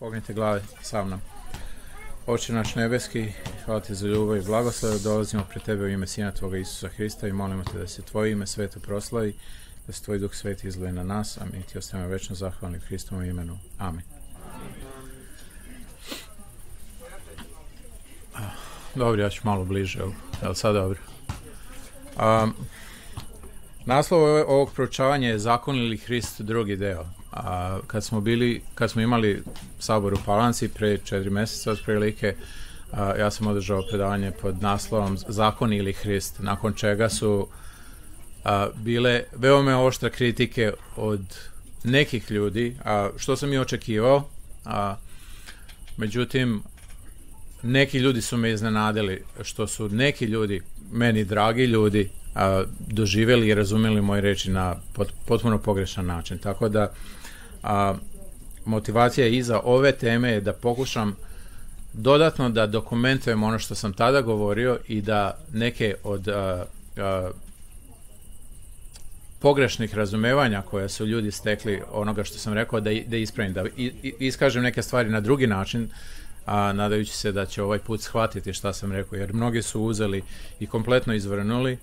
Pognite glave sa mnom. Oče naš nebeski, hvala ti za ljubav i blagoslov. Dolazimo pred tebe u ime Sina Tvoga Isusa Hrista i molimo te da se Tvoje ime sveto proslavi, da se Tvoj Duh Sveti izloji na nas, a mi ti ostajemo večno zahvalni u Hristovom imenu. Amen. Dobro, ja ću malo bliže. Je li sad dobro? Um, naslov ovog proučavanja je Zakon ili Hrist drugi deo. A, kad smo bili, kad smo imali sabor u Palanci pre četiri mjeseca otprilike, ja sam održao predavanje pod naslovom Zakon ili Hrist, nakon čega su a, bile veoma oštre kritike od nekih ljudi, a što sam i očekivao, a, međutim, neki ljudi su me iznenadili, što su neki ljudi, meni dragi ljudi, doživjeli i razumjeli moje reči na potpuno pogrešan način. Tako da a, motivacija iza ove teme je da pokušam dodatno da dokumentujem ono što sam tada govorio i da neke od a, pogrešnih razumevanja koje su ljudi stekli onoga što sam rekao da, da ispravim, da iskažem neke stvari na drugi način, a nadajući se da će ovaj put shvatiti šta sam rekao, jer mnogi su uzeli i kompletno izvrnuli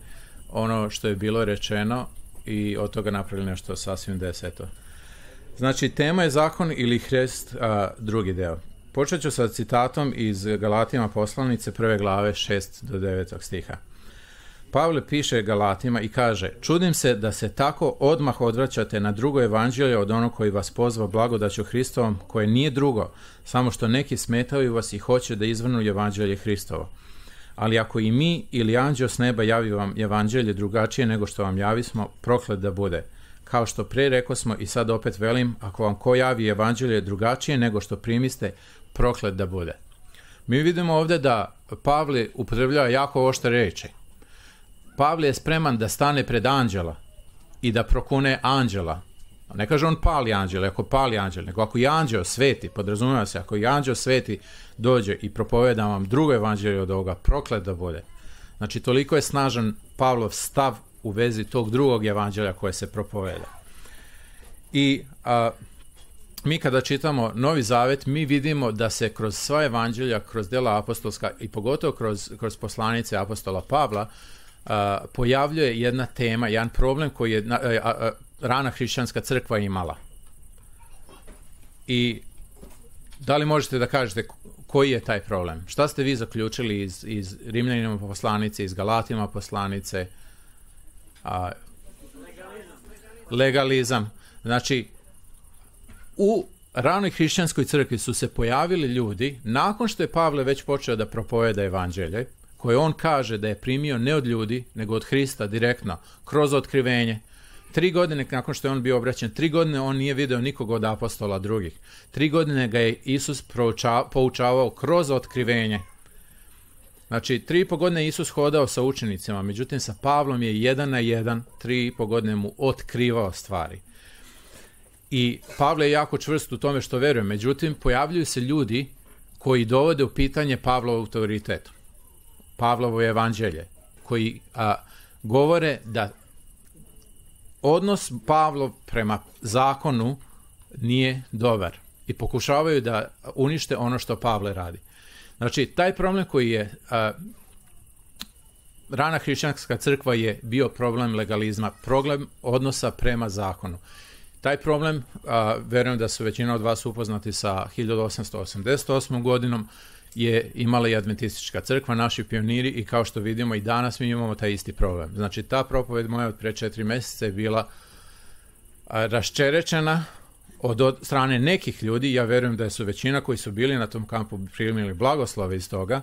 ono što je bilo rečeno i od toga napravili nešto sasvim deseto. Znači, tema je zakon ili hrest, a, drugi deo. Počet ću sa citatom iz Galatima poslanice prve glave 6 do 9 stiha. Pavle piše Galatima i kaže, čudim se da se tako odmah odvraćate na drugo evanđelje od onog koji vas pozva blagodaću Hristovom, koje nije drugo, samo što neki smetaju vas i hoće da izvrnu evanđelje Hristovo. Ali ako i mi ili anđeo s neba javi vam evanđelje drugačije nego što vam javismo, proklet da bude – kao što pre rekao smo i sad opet velim, ako vam ko javi evanđelje drugačije nego što primiste, proklet da bude. Mi vidimo ovdje da Pavle upotrebljava jako oštre reči. Pavle je spreman da stane pred anđela i da prokune anđela. Ne kaže on pali anđel, ako pali anđel, nego ako i anđeo sveti, podrazumijeva se, ako i anđeo sveti dođe i propoveda vam drugo evanđelje od ovoga, proklet da bude. Znači, toliko je snažan Pavlov stav u vezi tog drugog evanđelja koje se propoveda. I a, mi kada čitamo Novi Zavet, mi vidimo da se kroz sva evanđelja, kroz dela apostolska i pogotovo kroz, kroz poslanice apostola Pavla, pojavljuje jedna tema, jedan problem koji je rana hrišćanska crkva imala. I da li možete da kažete koji je taj problem? Šta ste vi zaključili iz, iz Rimljanima poslanice, iz Galatima poslanice, a, legalizam. Znači, u ranoj hrišćanskoj crkvi su se pojavili ljudi, nakon što je Pavle već počeo da propoveda evanđelje, koje on kaže da je primio ne od ljudi, nego od Hrista direktno, kroz otkrivenje. Tri godine nakon što je on bio obraćen, tri godine on nije video nikog od apostola drugih. Tri godine ga je Isus poučavao kroz otkrivenje. Znači, tri i po godine Isus hodao sa učenicima, međutim sa Pavlom je jedan na jedan, tri i po godine mu otkrivao stvari. I Pavle je jako čvrst u tome što veruje, međutim pojavljuju se ljudi koji dovode u pitanje Pavlov autoritet, Pavlovo evanđelje, koji a, govore da odnos Pavlov prema zakonu nije dobar i pokušavaju da unište ono što Pavle radi. Znači, taj problem koji je rana hrišćanska crkva je bio problem legalizma, problem odnosa prema zakonu. Taj problem, a, verujem da su većina od vas upoznati sa 1888. godinom, je imala i adventistička crkva, naši pioniri i kao što vidimo i danas mi imamo taj isti problem. Znači ta propoved moja od pre četiri mjeseca je bila raščerečena od, strane nekih ljudi, ja vjerujem da su većina koji su bili na tom kampu primili blagoslove iz toga,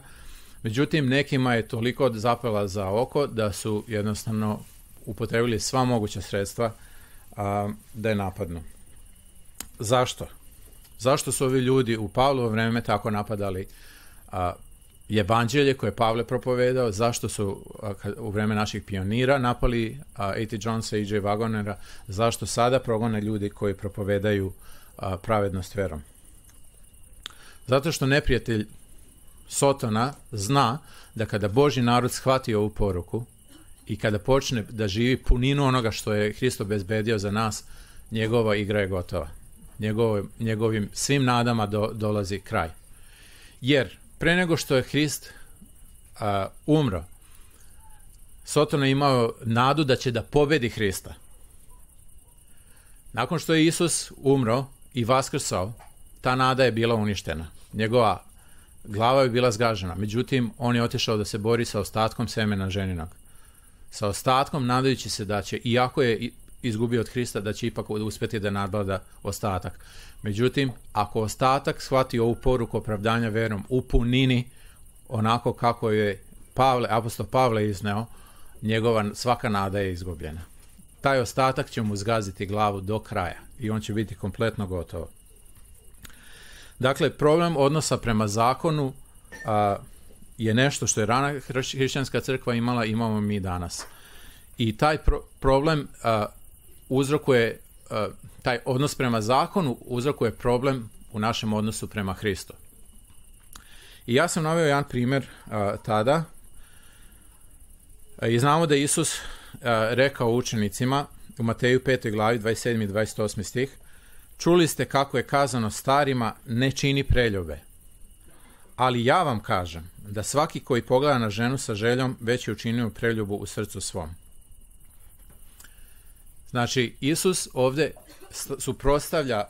međutim nekima je toliko zapela za oko da su jednostavno upotrebili sva moguća sredstva a, da je napadnu. Zašto? Zašto su ovi ljudi u Pavlovo vrijeme tako napadali a, evanđelje koje je Pavle propovedao, zašto su u vrijeme naših pionira napali A.T. Jonesa i J. Wagonera, zašto sada progone ljudi koji propovedaju pravednost verom. Zato što neprijatelj Sotona zna da kada Boži narod shvati ovu poruku i kada počne da živi puninu onoga što je Hristo bezbedio za nas, njegova igra je gotova. njegovim svim nadama dolazi kraj. Jer pre nego što je Hrist umro, Soton je imao nadu da će da pobedi Hrista. Nakon što je Isus umro i vaskrsao, ta nada je bila uništena. Njegova glava je bila zgažena. Međutim, on je otišao da se bori sa ostatkom semena ženinog. Sa ostatkom, nadajući se da će, iako je izgubio od Hrista, da će ipak uspjeti da nadvlada ostatak. Međutim, ako ostatak shvati ovu poruku opravdanja verom u punini, onako kako je Pavle, apostol Pavle izneo, njegova svaka nada je izgubljena. Taj ostatak će mu zgaziti glavu do kraja i on će biti kompletno gotovo. Dakle, problem odnosa prema zakonu a, je nešto što je rana hrišćanska crkva imala, imamo mi danas. I taj problem a, uzrokuje, taj odnos prema zakonu uzrokuje problem u našem odnosu prema Hristu. I ja sam naveo jedan primjer tada i znamo da Isus rekao učenicima u Mateju 5. glavi 27. i 28. stih Čuli ste kako je kazano starima ne čini preljube. Ali ja vam kažem da svaki koji pogleda na ženu sa željom već je učinio preljubu u srcu svom. Znači, Isus ovdje suprostavlja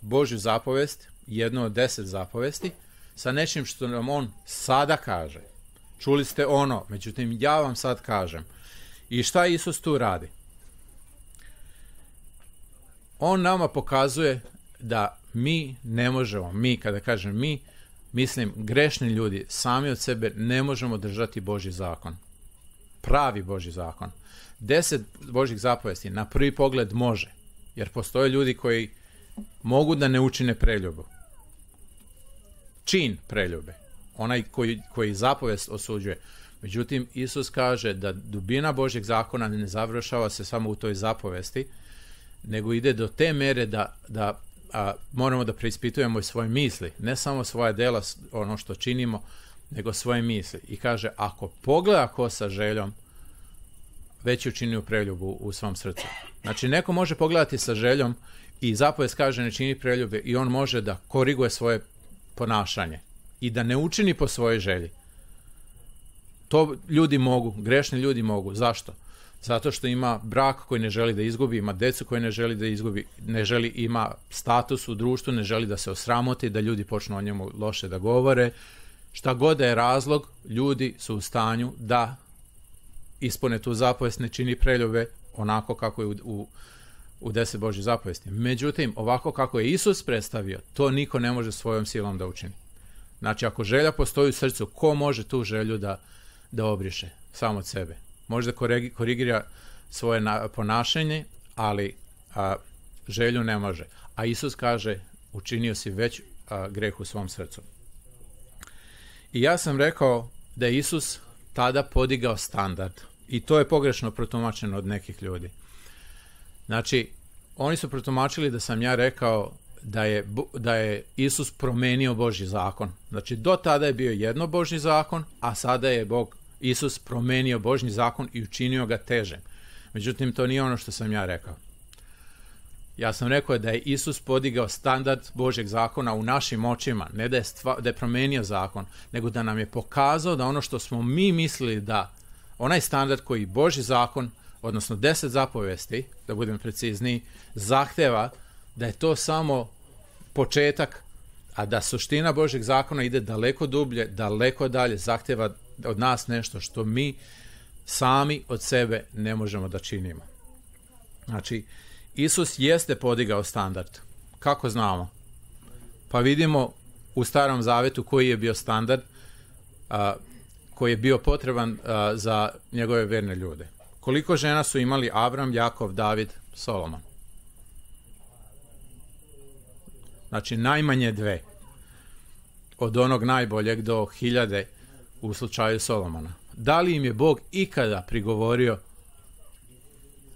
Božju zapovest, jednu od deset zapovesti, sa nečim što nam on sada kaže. Čuli ste ono, međutim ja vam sad kažem. I šta Isus tu radi? On nama pokazuje da mi ne možemo, mi kada kažem mi, mislim grešni ljudi sami od sebe ne možemo držati Boži zakon. Pravi Boži zakon. Deset Božih zapovesti na prvi pogled može, jer postoje ljudi koji mogu da ne učine preljubu. Čin preljube, onaj koji, koji zapovest osuđuje. Međutim, Isus kaže da dubina Božjeg zakona ne završava se samo u toj zapovesti, nego ide do te mere da, da a, moramo da preispitujemo i svoje misli, ne samo svoje dela, ono što činimo, nego svoje misli. I kaže, ako pogleda ko sa željom, već je učinio preljubu u svom srcu. Znači, neko može pogledati sa željom i zapovest kaže ne čini preljube i on može da koriguje svoje ponašanje i da ne učini po svojoj želji. To ljudi mogu, grešni ljudi mogu. Zašto? Zato što ima brak koji ne želi da izgubi, ima decu koje ne želi da izgubi, ne želi, ima status u društvu, ne želi da se osramoti, da ljudi počnu o njemu loše da govore. Šta god je razlog, ljudi su u stanju da ispune tu zapovest, ne čini preljube onako kako je u, u, u deset Božih zapovesti. Međutim, ovako kako je Isus predstavio, to niko ne može svojom silom da učini. Znači, ako želja postoji u srcu, ko može tu želju da, da obriše? Samo od sebe možda korigira svoje ponašanje, ali a, želju ne može. A Isus kaže, učinio si već a, greh u svom srcu. I ja sam rekao da je Isus tada podigao standard. I to je pogrešno protumačeno od nekih ljudi. Znači, oni su protumačili da sam ja rekao da je, da je Isus promenio Božji zakon. Znači, do tada je bio jedno Božji zakon, a sada je Bog Isus promenio Božni zakon i učinio ga težem. Međutim, to nije ono što sam ja rekao. Ja sam rekao da je Isus podigao standard Božeg zakona u našim očima, ne da je, da je promenio zakon, nego da nam je pokazao da ono što smo mi mislili da onaj standard koji Boži zakon, odnosno deset zapovesti, da budem precizniji, zahteva da je to samo početak, a da suština Božeg zakona ide daleko dublje, daleko dalje, zahteva od nas nešto što mi sami od sebe ne možemo da činimo. Znači, Isus jeste podigao standard. Kako znamo? Pa vidimo u starom zavetu koji je bio standard a, koji je bio potreban za njegove verne ljude. Koliko žena su imali Abram, Jakov, David, Solomon? Znači, najmanje dve. Od onog najboljeg do hiljade u slučaju Solomona. Da li im je Bog ikada prigovorio?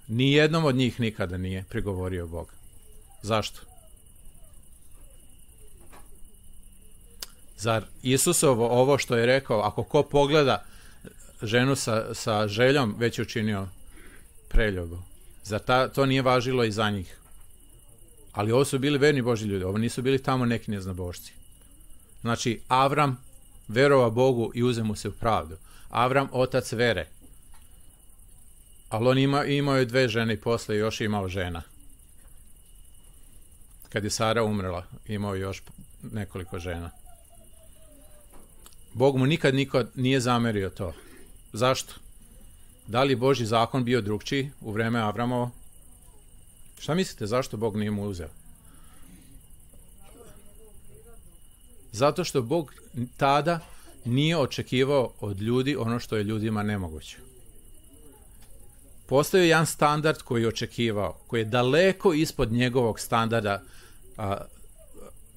Nijednom od njih nikada nije prigovorio Bog. Zašto? Zar Isusovo ovo što je rekao, ako ko pogleda ženu sa, sa željom, već je učinio preljubu. Zar ta, to nije važilo i za njih? Ali ovo su bili verni Boži ljudi, ovo nisu bili tamo neki neznabošci. Znači, Avram verova Bogu i uze mu se u pravdu. Avram, otac vere. Ali on ima, imao je dve žene i posle još imao žena. Kad je Sara umrela, imao još nekoliko žena. Bog mu nikad niko nije zamerio to. Zašto? Da li Boži zakon bio drugčiji u vreme Avramova? Šta mislite, zašto Bog nije mu uzeo? Zato što Bog tada nije očekivao od ljudi ono što je ljudima nemoguće. Postoji jedan standard koji je očekivao, koji je daleko ispod njegovog standarda, a,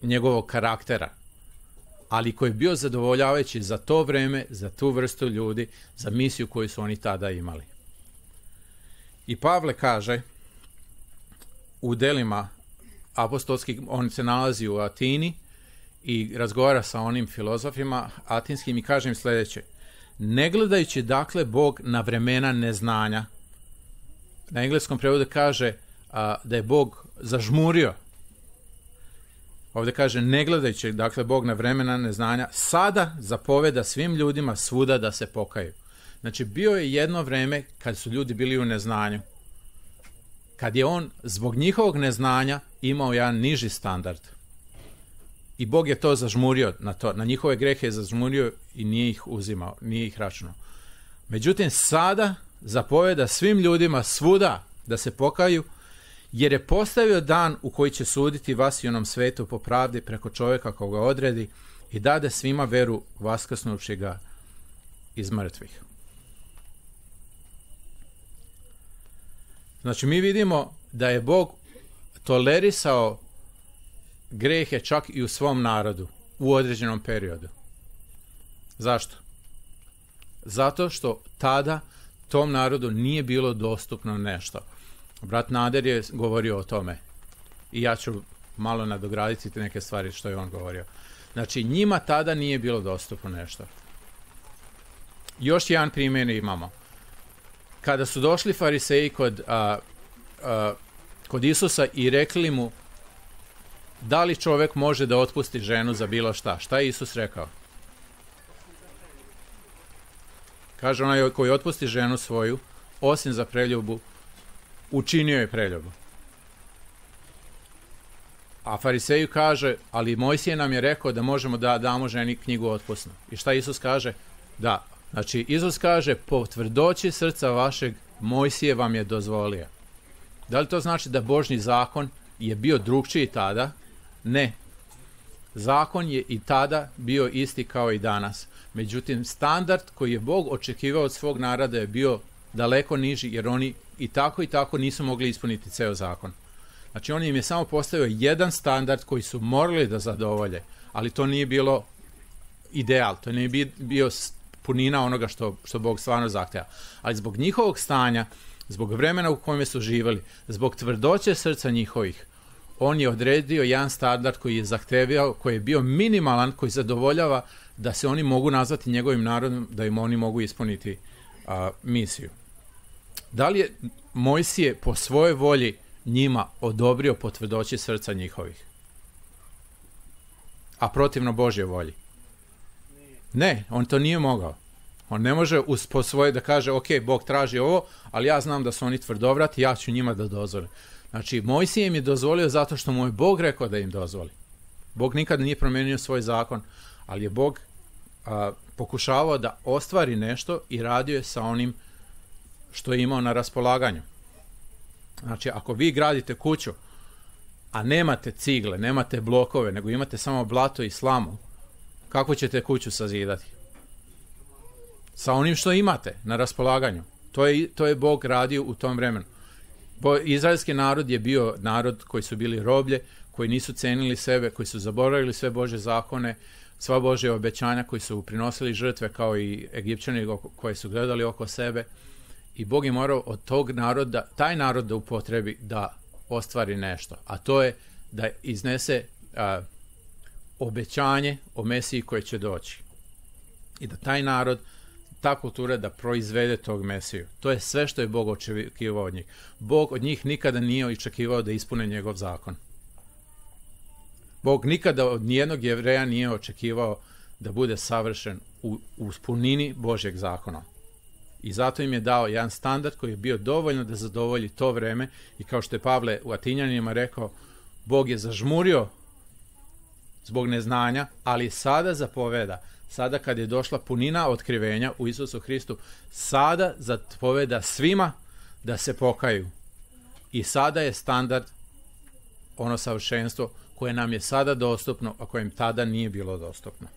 njegovog karaktera, ali koji je bio zadovoljavajući za to vreme, za tu vrstu ljudi, za misiju koju su oni tada imali. I Pavle kaže u delima apostolskih, on se nalazi u Atini i razgovara sa onim filozofima atinskim i kaže im sljedeće. Ne gledajući dakle Bog na vremena neznanja, na engleskom prevodu kaže a, da je Bog zažmurio Ovdje kaže, ne gledajući, dakle, Bog na vremena neznanja, sada zapoveda svim ljudima svuda da se pokaju. Znači, bio je jedno vreme kad su ljudi bili u neznanju. Kad je on, zbog njihovog neznanja, imao jedan niži standard. I Bog je to zažmurio na to. Na njihove grehe je zažmurio i nije ih uzimao, nije ih računao. Međutim, sada zapoveda svim ljudima svuda da se pokaju jer je postavio dan u koji će suditi vas i onom svetu po pravdi preko čovjeka koga odredi i dade svima veru vaskrsnući ga iz mrtvih. Znači mi vidimo da je Bog tolerisao grehe čak i u svom narodu u određenom periodu. Zašto? Zato što tada tom narodu nije bilo dostupno nešto. Brat Nader je govorio o tome i ja ću malo nadograditi neke stvari što je on govorio. Znači, njima tada nije bilo dostupno nešto. Još jedan primjer imamo. Kada su došli fariseji kod, a, kod Isusa i rekli mu da li čovjek može da otpusti ženu za bilo šta. Šta je Isus rekao? Kaže onaj koji otpusti ženu svoju, osim za preljubu, učinio je preljubu. A fariseju kaže, ali Mojsije nam je rekao da možemo da damo ženi knjigu otpusno. I šta Isus kaže? Da. Znači, Isus kaže, po tvrdoći srca vašeg Mojsije vam je dozvolio. Da li to znači da Božni zakon je bio drugčiji tada? Ne. Zakon je i tada bio isti kao i danas. Međutim, standard koji je Bog očekivao od svog naroda je bio daleko niži jer oni i tako i tako nisu mogli ispuniti ceo zakon. Znači on im je samo postavio jedan standard koji su morali da zadovolje, ali to nije bilo ideal, to nije bio punina onoga što, što Bog stvarno zahtjeva. Ali zbog njihovog stanja, zbog vremena u kojem su živjeli, zbog tvrdoće srca njihovih, on je odredio jedan standard koji je zahtevio, koji je bio minimalan, koji zadovoljava da se oni mogu nazvati njegovim narodom, da im oni mogu ispuniti misiju. Da li je Mojsije po svojoj volji njima odobrio potvrdoći srca njihovih? A protivno Božje volji? Ne, on to nije mogao. On ne može po svoje da kaže, ok, Bog traži ovo, ali ja znam da su oni tvrdovrati, ja ću njima da dozvolim. Znači, Mojsije im je dozvolio zato što mu je Bog rekao da im dozvoli. Bog nikad nije promijenio svoj zakon, ali je Bog pokušavao da ostvari nešto i radio je sa onim što je imao na raspolaganju. Znači, ako vi gradite kuću, a nemate cigle, nemate blokove, nego imate samo blato i slamu, kako ćete kuću sazidati? Sa onim što imate na raspolaganju. To je, to je Bog radio u tom vremenu. Bo, izraelski narod je bio narod koji su bili roblje, koji nisu cenili sebe, koji su zaboravili sve Bože zakone, sva Bože obećanja koji su prinosili žrtve kao i Egipćani koji su gledali oko sebe i Bog je morao od tog naroda, taj narod da upotrebi da ostvari nešto, a to je da iznese obećanje o Mesiji koje će doći. I da taj narod, ta kultura da proizvede tog Mesiju. To je sve što je Bog očekivao od njih. Bog od njih nikada nije očekivao da ispune njegov zakon. Bog nikada od nijednog jevreja nije očekivao da bude savršen u, u punini Božjeg zakona. I zato im je dao jedan standard koji je bio dovoljno da zadovolji to vreme i kao što je Pavle u Atinjanima rekao, Bog je zažmurio zbog neznanja, ali sada zapoveda, sada kad je došla punina otkrivenja u Isusu Hristu, sada zapoveda svima da se pokaju. I sada je standard ono savršenstvo koje nam je sada dostupno, a kojem tada nije bilo dostupno.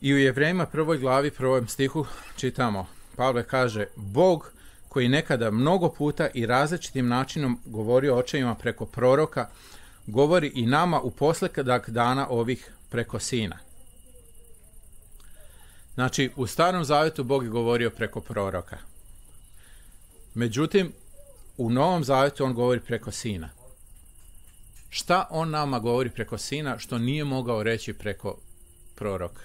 I u Jevrejima prvoj glavi, prvom stihu čitamo, Pavle kaže, Bog koji nekada mnogo puta i različitim načinom govori očevima preko proroka, govori i nama u posljedak dana ovih preko sina. Znači, u starom zavjetu Bog je govorio preko proroka. Međutim, u novom zavjetu on govori preko sina. Šta on nama govori preko sina što nije mogao reći preko proroka?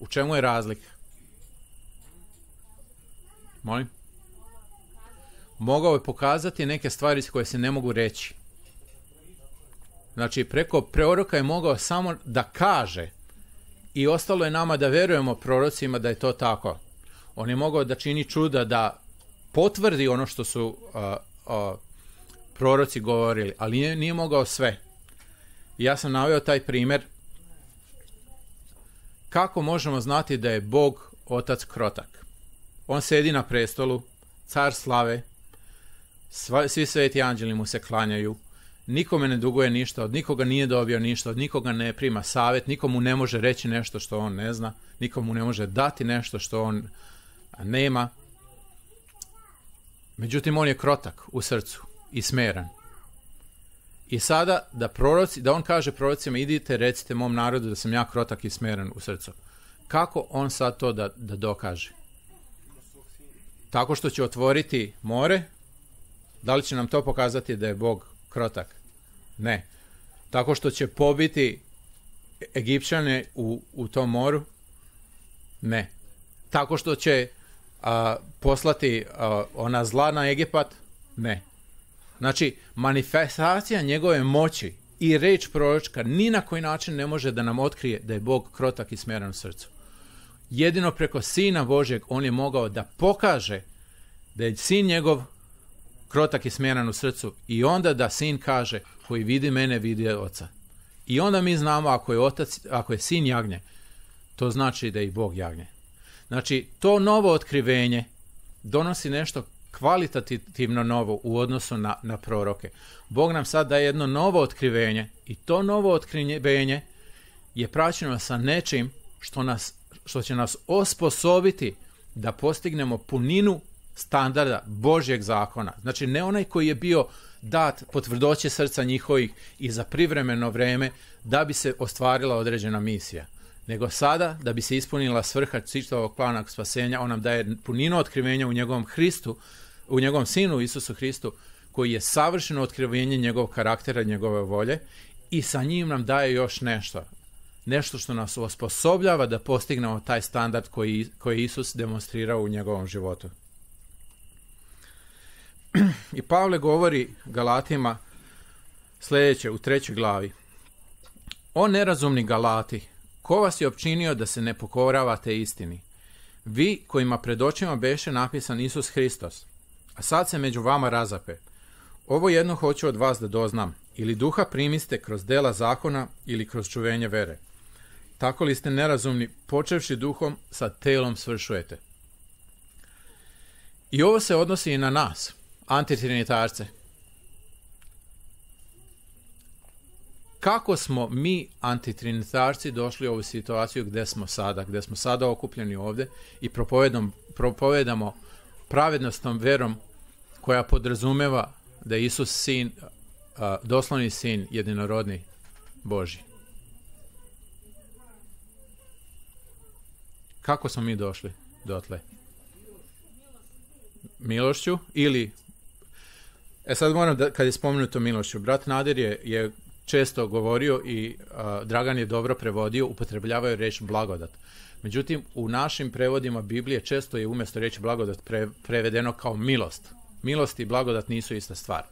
U čemu je razlika? Molim? Mogao je pokazati neke stvari koje se ne mogu reći. Znači, preko proroka je mogao samo da kaže i ostalo je nama da verujemo prorocima da je to tako. On je mogao da čini čuda da potvrdi ono što su proroci govorili, ali nije, nije mogao sve. Ja sam naveo taj primjer kako možemo znati da je Bog otac krotak. On sedi na prestolu, car slave, svi sveti anđeli mu se klanjaju, nikome ne duguje ništa, od nikoga nije dobio ništa, od nikoga ne prima savjet, nikomu ne može reći nešto što on ne zna, nikomu ne može dati nešto što on nema. Međutim, on je krotak u srcu i smeran. I sada da proroci, da on kaže prorocima idite recite mom narodu da sam ja krotak i smeran u srcu. Kako on sad to da, da dokaže? Tako što će otvoriti more? Da li će nam to pokazati da je Bog krotak? Ne. Tako što će pobiti Egipćane u, u tom moru? Ne. Tako što će a, poslati ona zla na Egipat? Ne. Znači, manifestacija njegove moći i reč proročka ni na koji način ne može da nam otkrije da je Bog krotak i smjeran u srcu. Jedino preko Sina Božeg on je mogao da pokaže da je Sin njegov krotak i smjeran u srcu i onda da Sin kaže koji vidi mene, vidi Oca. I onda mi znamo ako je, otac, ako je Sin jagnje, to znači da je i Bog jagnje. Znači, to novo otkrivenje donosi nešto kvalitativno novo u odnosu na, na proroke. Bog nam sad daje jedno novo otkrivenje i to novo otkrivenje je praćeno sa nečim što, nas, što će nas osposobiti da postignemo puninu standarda Božjeg zakona. Znači ne onaj koji je bio dat potvrdoće srca njihovih i za privremeno vreme da bi se ostvarila određena misija. Nego sada, da bi se ispunila svrha čitavog plana spasenja, on nam daje puninu otkrivenja u njegovom Hristu, u njegovom sinu Isusu Hristu, koji je savršeno otkrivenje njegovog karaktera, njegove volje i sa njim nam daje još nešto. Nešto što nas osposobljava da postignemo taj standard koji, koji Isus demonstrirao u njegovom životu. I Pavle govori Galatima sljedeće u trećoj glavi. O nerazumni Galati, ko vas je općinio da se ne pokoravate istini? Vi kojima pred očima beše napisan Isus Hristos, a sad se među vama razape. Ovo jedno hoću od vas da doznam, ili duha primiste kroz dela zakona ili kroz čuvenje vere. Tako li ste nerazumni, počevši duhom, sa telom svršujete. I ovo se odnosi i na nas, antitrinitarce. Kako smo mi antitrinitarci došli u ovu situaciju gdje smo sada, gdje smo sada okupljeni ovdje i propovedamo pravednostnom verom koja podrazumeva da je Isus sin, doslovni sin jedinorodni Boži. Kako smo mi došli dotle? Milošću ili E sad moram da, kad je spomenuto milošću, brat Nader je, je često govorio i Dragan je dobro prevodio, upotrebljavaju reč blagodat. Međutim, u našim prevodima Biblije često je umjesto reći blagodat prevedeno kao milost Milost i blagodat nisu ista stvar.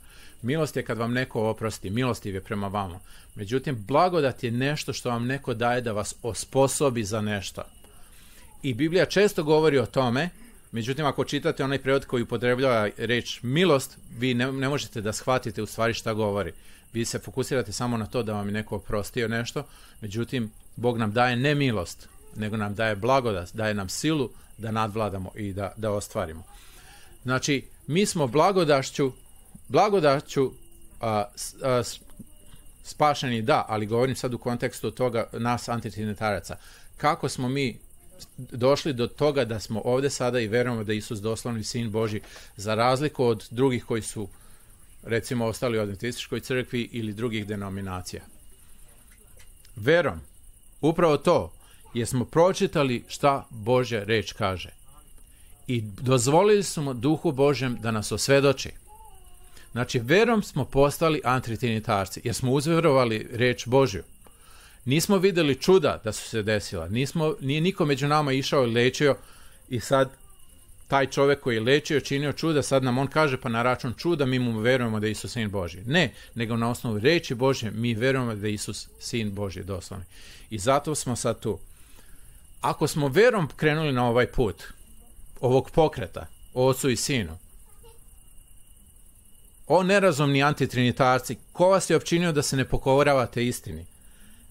Milost je kad vam neko oprosti, milostiv je prema vama. Međutim, blagodat je nešto što vam neko daje da vas osposobi za nešto. I Biblija često govori o tome, međutim, ako čitate onaj prevod koji upotrebljava reč milost, vi ne, ne možete da shvatite u stvari šta govori. Vi se fokusirate samo na to da vam je neko oprostio nešto, međutim, Bog nam daje ne milost, nego nam daje blagodat, daje nam silu da nadvladamo i da, da ostvarimo. Znači, mi smo blagodašću, blagodašću a, a, spašeni da, ali govorim sad u kontekstu toga nas antitinetaraca. Kako smo mi došli do toga da smo ovde sada i verujemo da je Isus doslovni sin Boži za razliku od drugih koji su recimo ostali u adventističkoj crkvi ili drugih denominacija. Verom, upravo to, jer smo pročitali šta Božja reč kaže. I dozvolili smo Duhu Božem da nas osvedoči. Znači, verom smo postali antitrinitarci, jer smo uzverovali reč Božju. Nismo videli čuda da su se desila. Nismo, nije niko među nama išao i lečio i sad taj čovjek koji je lečio, činio čuda, sad nam on kaže pa na račun čuda mi mu verujemo da je Isus sin Božji. Ne, nego na osnovu reči Božje mi verujemo da je Isus sin Božji doslovni. I zato smo sad tu. Ako smo verom krenuli na ovaj put, ovog pokreta, ocu i sinu, o nerazumni antitrinitarci, ko vas je općinio da se ne pokoravate istini?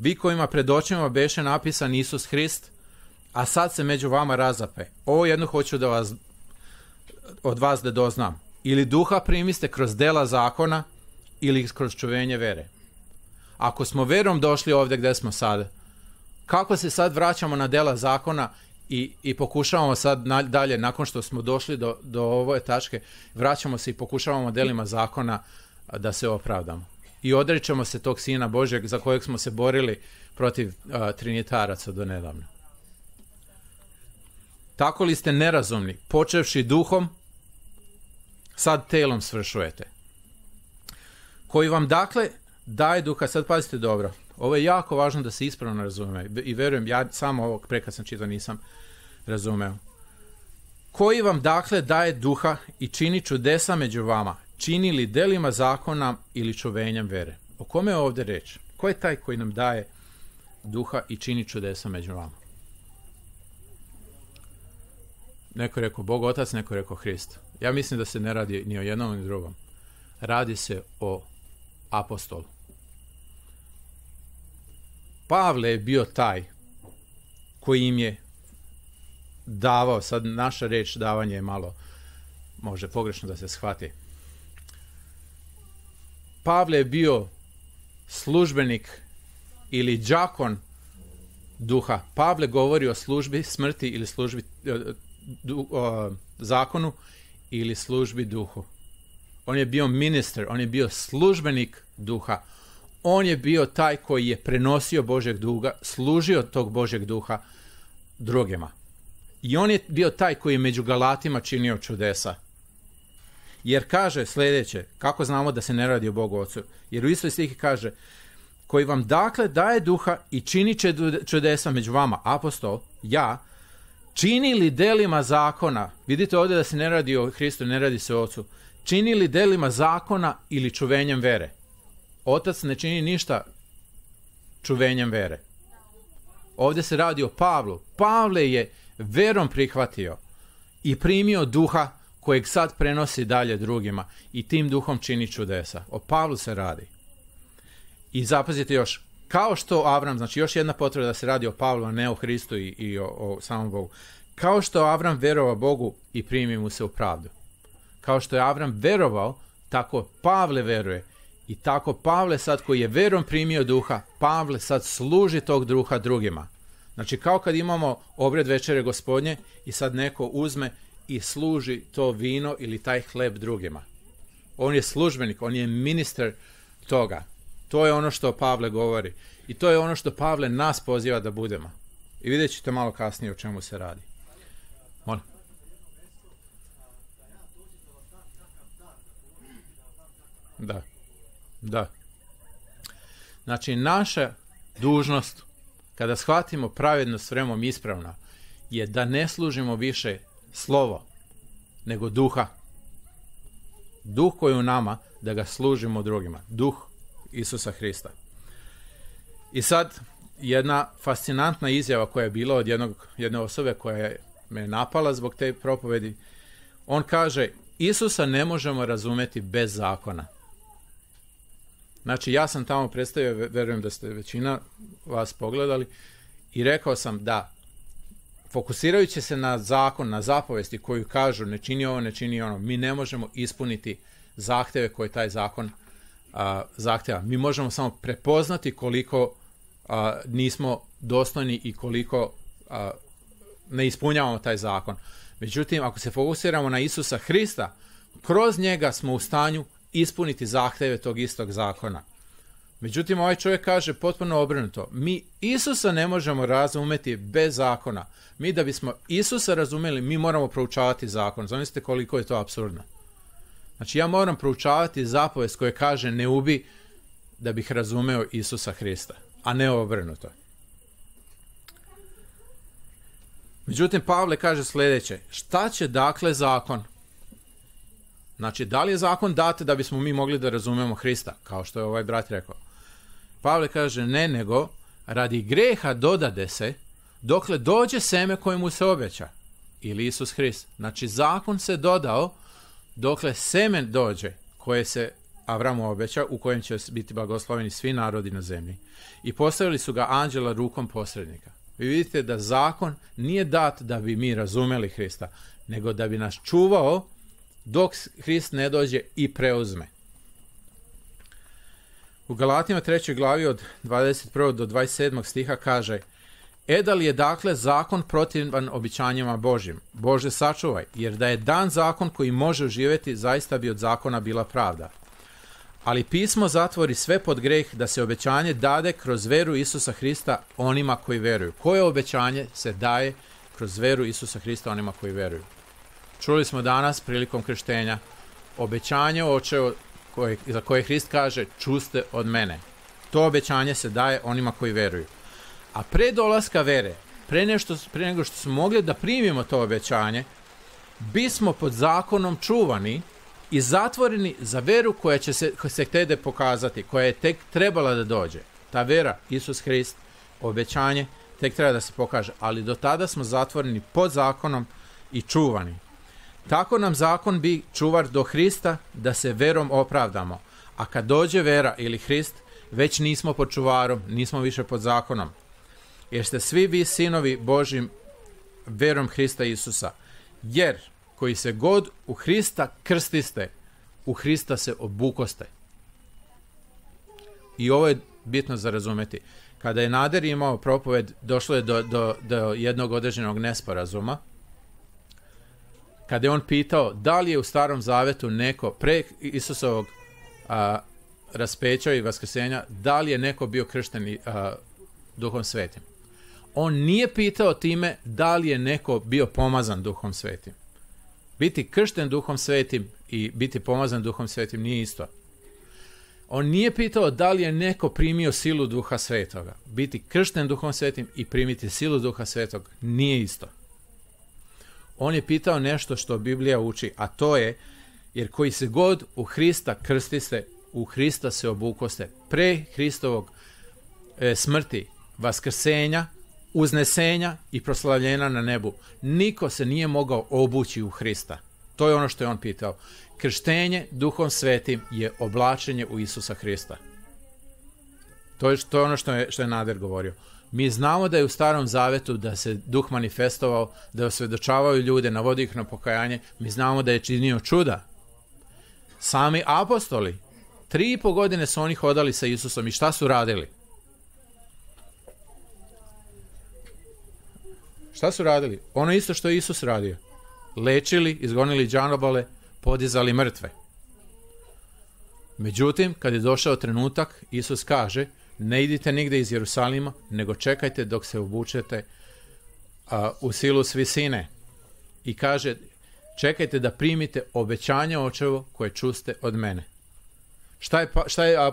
Vi kojima pred očima beše napisan Isus Hrist, a sad se među vama razape. Ovo jedno hoću da vas, od vas da doznam. Ili duha primiste kroz dela zakona, ili kroz čuvenje vere. Ako smo verom došli ovdje gdje smo sad, kako se sad vraćamo na dela zakona i, i pokušavamo sad na, dalje, nakon što smo došli do, do ove tačke, vraćamo se i pokušavamo delima zakona da se opravdamo. I odrećemo se tog sina Božeg za kojeg smo se borili protiv a, trinitaraca do nedavno. Tako li ste nerazumni, počevši duhom, sad telom svršujete. Koji vam dakle daje duha, sad pazite dobro, ovo je jako važno da se ispravno razume i verujem, ja samo ovog pre kad sam čitao nisam razumeo. Koji vam dakle daje duha i čini čudesa među vama, čini li delima zakona ili čuvenjem vere? O kome je ovdje reč? Ko je taj koji nam daje duha i čini čudesa među vama? Neko je rekao Bog Otac, neko je rekao Hrist. Ja mislim da se ne radi ni o jednom ni drugom. Radi se o apostolu. Pavle je bio taj koji im je davao, sad naša reč davanje je malo, može pogrešno da se shvati. Pavle je bio službenik ili đakon duha. Pavle govori o službi smrti ili službi du, uh, zakonu ili službi duhu. On je bio minister, on je bio službenik duha. On je bio taj koji je prenosio Božeg duga, služio tog Božeg duha drugima. I on je bio taj koji je među Galatima činio čudesa. Jer kaže sljedeće, kako znamo da se ne radi o Bogu Ocu? Jer u istoj stihi kaže, koji vam dakle daje duha i čini će čudesa među vama, apostol, ja, čini li delima zakona, vidite ovdje da se ne radi o Hristu, ne radi se o Ocu, čini li delima zakona ili čuvenjem vere? Otac ne čini ništa čuvenjem vere. Ovdje se radi o Pavlu. Pavle je verom prihvatio i primio duha kojeg sad prenosi dalje drugima i tim duhom čini čudesa. O Pavlu se radi. I zapazite još, kao što Avram, znači još jedna potreba da se radi o Pavlu, a ne o Hristu i, i o, o samom Bogu. Kao što Avram verovao Bogu i primi mu se u pravdu. Kao što je Avram verovao, tako Pavle veruje. I tako Pavle sad koji je verom primio duha, Pavle sad služi tog duha drugima. Znači kao kad imamo obred večere gospodnje i sad neko uzme i služi to vino ili taj hleb drugima. On je službenik, on je ministar toga. To je ono što Pavle govori. I to je ono što Pavle nas poziva da budemo. I vidjet ćete malo kasnije o čemu se radi. Molim. Da. Da. Znači, naša dužnost, kada shvatimo pravednost vremom ispravno, je da ne služimo više slovo, nego duha. Duh koji je u nama, da ga služimo drugima. Duh Isusa Hrista. I sad, jedna fascinantna izjava koja je bila od jednog, jedne osobe koja je me napala zbog te propovedi. On kaže, Isusa ne možemo razumjeti bez zakona. Znači, ja sam tamo predstavio, verujem da ste većina vas pogledali, i rekao sam da fokusirajući se na zakon, na zapovesti koju kažu ne čini ovo, ne čini ono, mi ne možemo ispuniti zahteve koje taj zakon a, zahtjeva. Mi možemo samo prepoznati koliko nismo dostojni i koliko ne ispunjavamo taj zakon. Međutim, ako se fokusiramo na Isusa Hrista, kroz njega smo u stanju ispuniti zahtjeve tog istog zakona. Međutim, ovaj čovjek kaže potpuno obrnuto. Mi Isusa ne možemo razumjeti bez zakona. Mi da bismo Isusa razumjeli, mi moramo proučavati zakon. Zamislite koliko je to absurdno. Znači, ja moram proučavati zapovest koje kaže ne ubi da bih razumeo Isusa Hrista, a ne obrnuto. Međutim, Pavle kaže sljedeće. Šta će dakle zakon? Znači, da li je zakon dat da bismo mi mogli da razumemo Hrista, kao što je ovaj brat rekao? Pavle kaže ne, nego radi greha dodade se dokle dođe seme koje mu se obeća. Ili Isus Hrist. Znači, zakon se dodao dokle semen dođe koje se Avramu obeća, u kojem će biti blagosloveni svi narodi na zemlji. I postavili su ga anđela rukom posrednika. Vi vidite da zakon nije dat da bi mi razumeli Hrista, nego da bi nas čuvao dok Hrist ne dođe i preuzme. U Galatima 3. glavi od 21. do 27. stiha kaže E da li je dakle zakon protivan običanjima Božim? Bože sačuvaj, jer da je dan zakon koji može živjeti, zaista bi od zakona bila pravda. Ali pismo zatvori sve pod greh da se obećanje dade kroz veru Isusa Hrista onima koji veruju. Koje obećanje se daje kroz veru Isusa Hrista onima koji veruju? Čuli smo danas prilikom krštenja obećanje očevo koje, za koje Hrist kaže čuste od mene. To obećanje se daje onima koji veruju. A pre dolaska vere, pre, nešto, pre nego što smo mogli da primimo to obećanje, bismo pod zakonom čuvani i zatvoreni za veru koja će se, se htede pokazati, koja je tek trebala da dođe. Ta vera, Isus Hrist, obećanje, tek treba da se pokaže. Ali do tada smo zatvoreni pod zakonom i čuvani. Tako nam zakon bi čuvar do Hrista da se verom opravdamo. A kad dođe vera ili Hrist, već nismo pod čuvarom, nismo više pod zakonom. Jer ste svi vi sinovi Božim verom Hrista Isusa. Jer koji se god u Hrista krstiste, u Hrista se obukoste. I ovo je bitno za razumjeti. Kada je Nader imao propoved, došlo je do, do, do jednog određenog nesporazuma, kada je on pitao da li je u starom zavetu neko pre Isusovog a, raspeća i vaskrsenja, da li je neko bio kršten duhom svetim. On nije pitao time da li je neko bio pomazan duhom svetim. Biti kršten duhom svetim i biti pomazan duhom svetim nije isto. On nije pitao da li je neko primio silu duha svetoga. Biti kršten duhom svetim i primiti silu duha svetog nije isto on je pitao nešto što Biblija uči, a to je, jer koji se god u Hrista krstiste, u Hrista se obukoste. Pre Hristovog e, smrti, vaskrsenja, uznesenja i proslavljena na nebu. Niko se nije mogao obući u Hrista. To je ono što je on pitao. Krštenje duhom svetim je oblačenje u Isusa Hrista. To je, to je ono što je, što je Nader govorio. Mi znamo da je u starom zavetu da se duh manifestovao, da osvjedočavaju ljude, navodi ih na pokajanje. Mi znamo da je činio čuda. Sami apostoli, tri i po godine su oni hodali sa Isusom i šta su radili? Šta su radili? Ono isto što je Isus radio. Lečili, izgonili džanobale, podizali mrtve. Međutim, kad je došao trenutak, Isus kaže, ne idite nigde iz Jerusalima, nego čekajte dok se obučete a, u silu s visine. I kaže, čekajte da primite obećanje očevo koje čuste od mene. Šta je, pa, šta je a,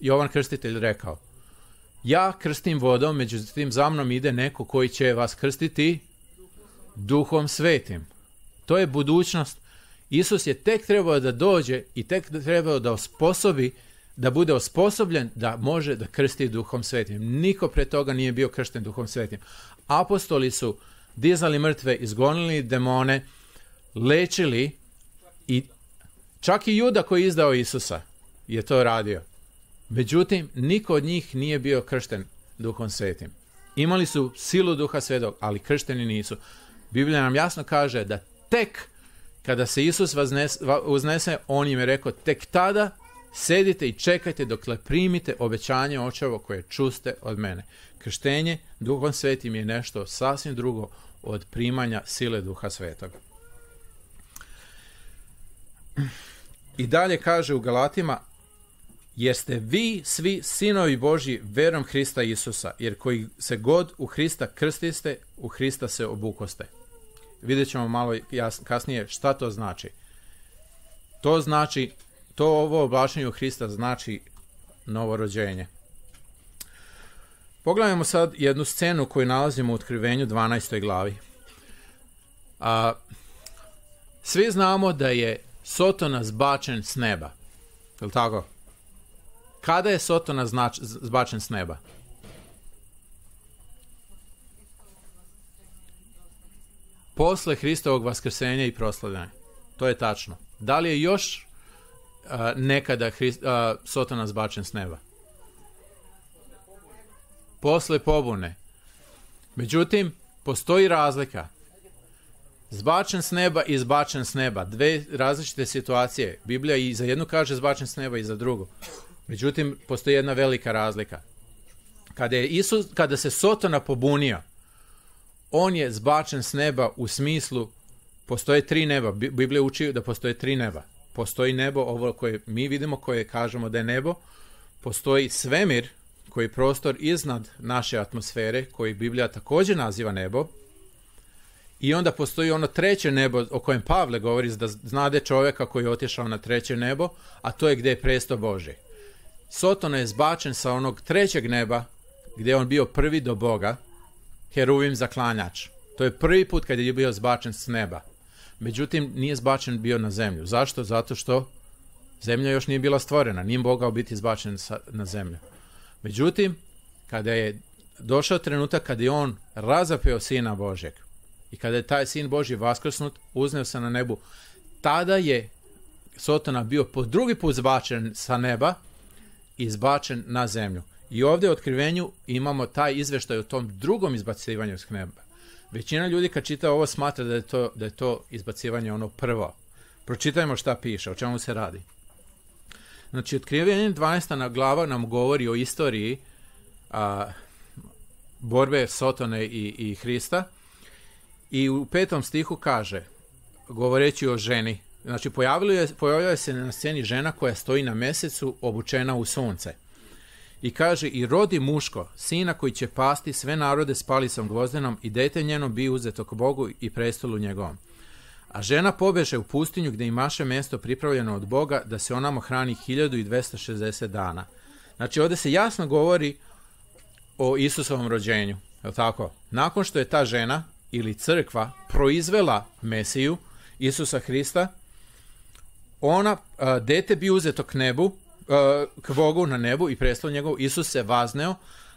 Jovan Krstitelj rekao? Ja krstim vodom, međutim za mnom ide neko koji će vas krstiti duhom svetim. To je budućnost Isus je tek trebao da dođe i tek trebao da osposobi, da bude osposobljen da može da krsti duhom svetim. Niko pre toga nije bio kršten duhom svetim. Apostoli su dizali mrtve, izgonili demone, lečili i čak i Juda koji je izdao Isusa je to radio. Međutim, niko od njih nije bio kršten duhom svetim. Imali su silu duha svetog, ali kršteni nisu. Biblija nam jasno kaže da tek kada se Isus uznese, on im je rekao, tek tada sedite i čekajte dokle primite obećanje očevo koje čuste od mene. Krštenje duhom svetim je nešto sasvim drugo od primanja sile duha svetog. I dalje kaže u Galatima, jeste vi svi sinovi Božji verom Hrista Isusa, jer koji se god u Hrista krstiste, u Hrista se obukoste. Vidjet ćemo malo kasnije šta to znači. To znači, to ovo oblačenje u Hrista znači novorođenje. Pogledajmo sad jednu scenu koju nalazimo u otkrivenju 12. glavi. A, svi znamo da je Sotona zbačen s neba. Je tako? Kada je Sotona znač, zbačen s neba? Posle Hristovog vaskrsenja i proslavljanja. To je tačno. Da li je još nekada Hrist, Sotona zbačen s neba? Posle pobune. Međutim, postoji razlika. Zbačen s neba i zbačen s neba. Dve različite situacije. Biblija i za jednu kaže zbačen s neba i za drugu. Međutim, postoji jedna velika razlika. Kada, je Isus, kada se Sotona pobunio, on je zbačen s neba u smislu postoje tri neba. Biblija uči da postoje tri neba. Postoji nebo, ovo koje mi vidimo, koje kažemo da je nebo. Postoji svemir, koji je prostor iznad naše atmosfere, koji Biblija također naziva nebo. I onda postoji ono treće nebo o kojem Pavle govori da znade čovjeka koji je otišao na treće nebo, a to je gdje je presto Boži. Sotona je zbačen sa onog trećeg neba, gdje je on bio prvi do Boga, heruvim zaklanjač. To je prvi put kad je bio zbačen s neba. Međutim, nije zbačen bio na zemlju. Zašto? Zato što zemlja još nije bila stvorena. Nije mogao biti zbačen na zemlju. Međutim, kada je došao trenutak kad je on razapeo sina Božeg i kada je taj sin Boži vaskrsnut, uzneo se na nebu, tada je Sotona bio po drugi put zbačen sa neba izbačen na zemlju. I ovdje u otkrivenju imamo taj izveštaj o tom drugom izbacivanju s neba. Većina ljudi kad čita ovo smatra da je to, da je to izbacivanje ono prvo. Pročitajmo šta piše, o čemu se radi. Znači, otkrivenje 12. na glava nam govori o istoriji a, borbe Sotone i, i Hrista. I u petom stihu kaže, govoreći o ženi, Znači, pojavljuje, pojavljuje se na sceni žena koja stoji na mjesecu obučena u sunce. I kaže, i rodi muško, sina koji će pasti sve narode s palisom gvozdenom i dete njeno bi uzeto k Bogu i prestolu njegovom. A žena pobeže u pustinju gdje imaše mjesto pripravljeno od Boga da se onamo hrani 1260 dana. Znači, ovdje se jasno govori o Isusovom rođenju. Je tako? Nakon što je ta žena ili crkva proizvela Mesiju, Isusa Hrista, ona, dete bi uzeto k nebu, k Bogu na nebu i prestao njegov, Isus se vazneo,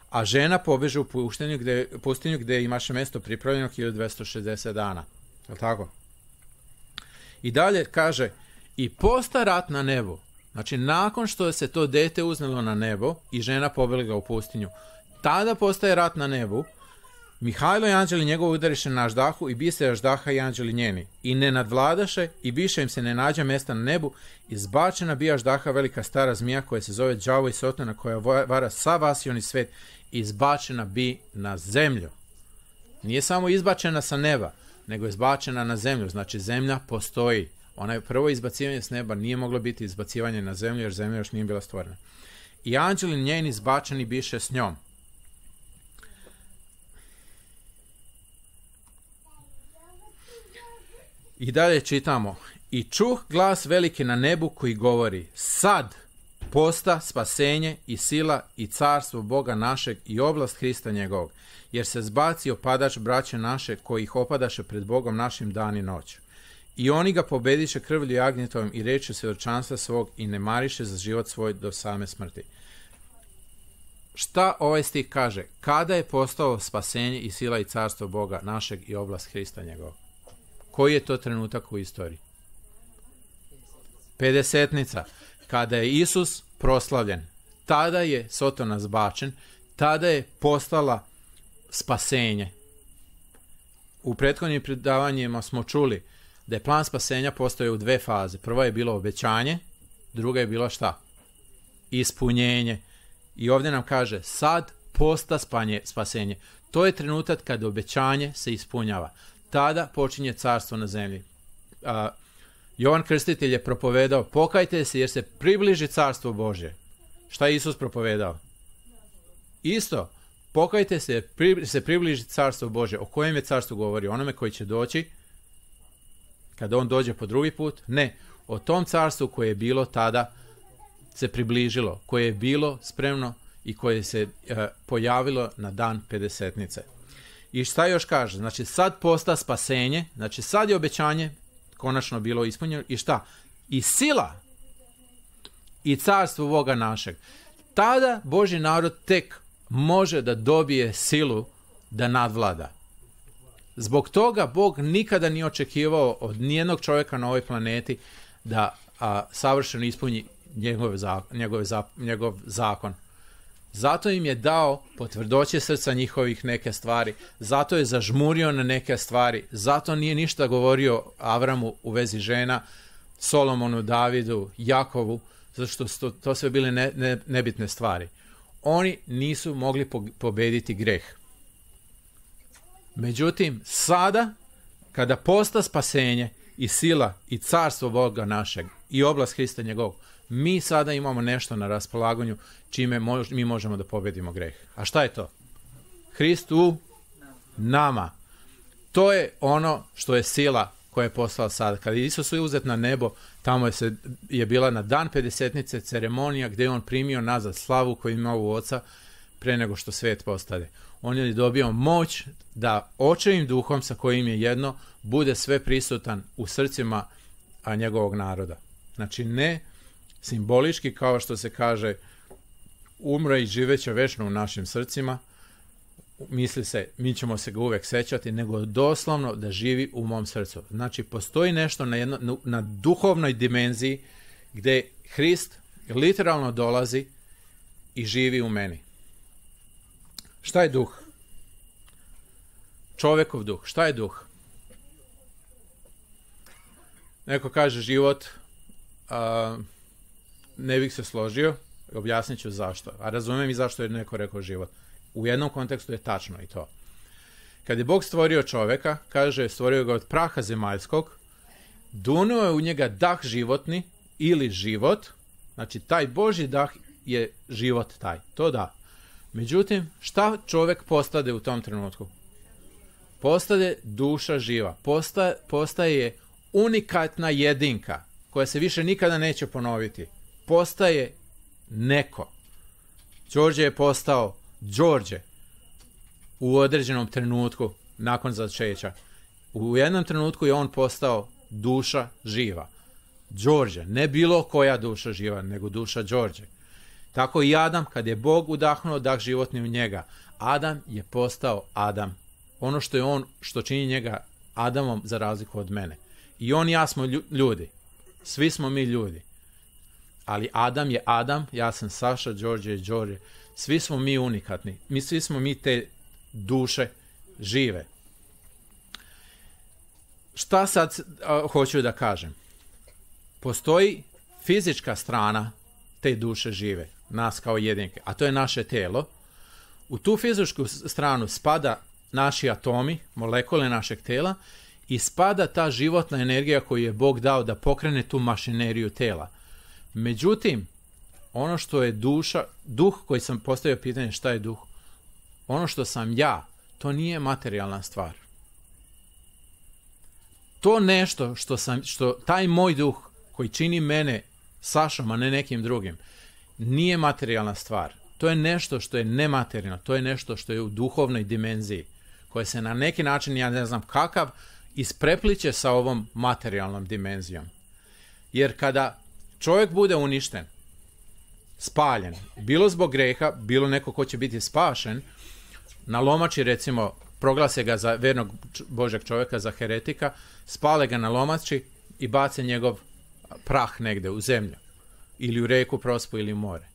a žena pobeže u pustinju gde, pustinju gdje imaše mjesto pripravljeno 1260 dana. Je tako? I dalje kaže, i posta rat na nebu, znači nakon što se to dete uznelo na nebo i žena ga u pustinju, tada postaje rat na nebu, Mihajlo i anđeli njegov udariše na ždahu i bise ždaha i anđeli njeni. I ne nadvladaše i biše im se ne nađa mjesta na nebu. Izbačena bija ždaha velika stara zmija koja se zove Đavo i Sotona koja vara sa vas i oni svet. Izbačena bi na zemlju. Nije samo izbačena sa neba, nego izbačena na zemlju. Znači zemlja postoji. Ona je prvo izbacivanje s neba nije moglo biti izbacivanje na zemlju jer zemlja još nije bila stvorena. I anđeli njeni izbačeni biše s njom. I dalje čitamo. I čuh glas veliki na nebu koji govori, sad posta spasenje i sila i carstvo Boga našeg i oblast Hrista njegovog, jer se zbaci opadač braće naše koji ih opadaše pred Bogom našim dan i noć. I oni ga pobediše krvlju jagnjetovim i reče svjedočanstva svog i ne mariše za život svoj do same smrti. Šta ovaj stih kaže? Kada je postao spasenje i sila i carstvo Boga našeg i oblast Hrista njegovog? Koji je to trenutak u istoriji? Pedesetnica. Kada je Isus proslavljen, tada je Sotona zbačen, tada je postala spasenje. U prethodnim predavanjima smo čuli da je plan spasenja postoje u dve faze. Prva je bilo obećanje, druga je bila šta? Ispunjenje. I ovdje nam kaže, sad posta spasenje. To je trenutak kad obećanje se ispunjava. Tada počinje carstvo na zemlji. A, Jovan Krstitelj je propovedao, pokajte se jer se približi carstvo Božje. Šta je Isus propovedao? Isto, pokajte se jer se približi carstvo Božje. O kojem je carstvo govori? Onome koji će doći kada on dođe po drugi put? Ne, o tom carstvu koje je bilo tada se približilo, koje je bilo spremno i koje se e, pojavilo na dan pedesetnice. I šta još kaže? Znači sad posta spasenje, znači sad je obećanje konačno bilo ispunjeno i šta? I sila i carstvo Boga našeg. Tada Boži narod tek može da dobije silu da nadvlada. Zbog toga Bog nikada nije očekivao od nijednog čovjeka na ovoj planeti da a, savršeno ispuni njegov, njegov, njegov zakon. Zato im je dao potvrdoće srca njihovih neke stvari, zato je zažmurio na neke stvari, zato nije ništa govorio Avramu u vezi žena, Solomonu, Davidu, Jakovu, zato što su to sve bile ne, ne, nebitne stvari. Oni nisu mogli pobediti greh. Međutim, sada, kada posta spasenje i sila i carstvo Boga našeg i oblast Hrista njegovog, mi sada imamo nešto na raspolaganju čime mi možemo da pobedimo greh. A šta je to? Hrist u nama. To je ono što je sila koja je poslala sada. Kada je Isus uzet na nebo, tamo je, se, je bila na dan pedesetnice ceremonija gdje je on primio nazad slavu koju ima u oca pre nego što svet postade. On je dobio moć da očevim duhom sa kojim je jedno bude sve prisutan u srcima njegovog naroda. Znači ne simbolički kao što se kaže umre i živeće večno u našim srcima, misli se mi ćemo se ga uvek sećati, nego doslovno da živi u mom srcu. Znači postoji nešto na, jedno, na duhovnoj dimenziji gdje Hrist literalno dolazi i živi u meni. Šta je duh? Čovekov duh. Šta je duh? Neko kaže život, a, ne bih se složio, objasnit ću zašto. A razumijem i zašto je neko rekao život. U jednom kontekstu je tačno i to. Kad je Bog stvorio čoveka, kaže, stvorio ga od praha zemaljskog, dunuo je u njega dah životni ili život, znači taj Boži dah je život taj, to da. Međutim, šta čovek postade u tom trenutku? Postade duša živa, postaje, postaje unikatna jedinka koja se više nikada neće ponoviti. Postaje neko. Đorđe je postao Đorđe u određenom trenutku nakon začeća. U jednom trenutku je on postao duša živa. Đorđe, ne bilo koja duša živa, nego duša Đorđe. Tako i Adam, kad je Bog udahnuo dah životni u njega, Adam je postao Adam. Ono što je on, što čini njega Adamom za razliku od mene. I on i ja smo ljudi. Svi smo mi ljudi. Ali Adam je Adam, ja sam Saša, Đorđe i Đorđe. Svi smo mi unikatni. Mi svi smo mi te duše žive. Šta sad hoću da kažem? Postoji fizička strana te duše žive, nas kao jedinke, a to je naše telo. U tu fizičku stranu spada naši atomi, molekule našeg tela i spada ta životna energija koju je Bog dao da pokrene tu mašineriju tela. Međutim, ono što je duša, duh koji sam postavio pitanje šta je duh, ono što sam ja, to nije materijalna stvar. To nešto što sam, što taj moj duh koji čini mene Sašom, a ne nekim drugim, nije materijalna stvar. To je nešto što je nematerijalno, to je nešto što je u duhovnoj dimenziji, koje se na neki način, ja ne znam kakav, isprepliče sa ovom materijalnom dimenzijom. Jer kada čovjek bude uništen, spaljen, bilo zbog greha, bilo neko ko će biti spašen, na lomači recimo proglase ga za vernog božeg čovjeka, za heretika, spale ga na lomači i bace njegov prah negdje u zemlju ili u reku prospu ili u more.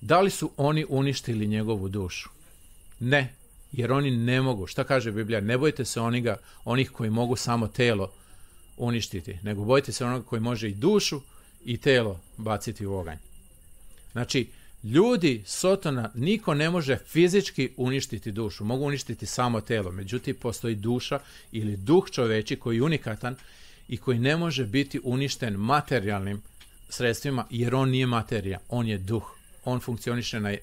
Da li su oni uništili njegovu dušu? Ne, jer oni ne mogu. Šta kaže Biblija? Ne bojte se oniga, onih koji mogu samo telo uništiti, nego bojte se onoga koji može i dušu i telo baciti u oganj. Znači, ljudi Sotona, niko ne može fizički uništiti dušu, mogu uništiti samo telo, međutim postoji duša ili duh čoveči koji je unikatan i koji ne može biti uništen materijalnim sredstvima jer on nije materija, on je duh. On funkcioniše na,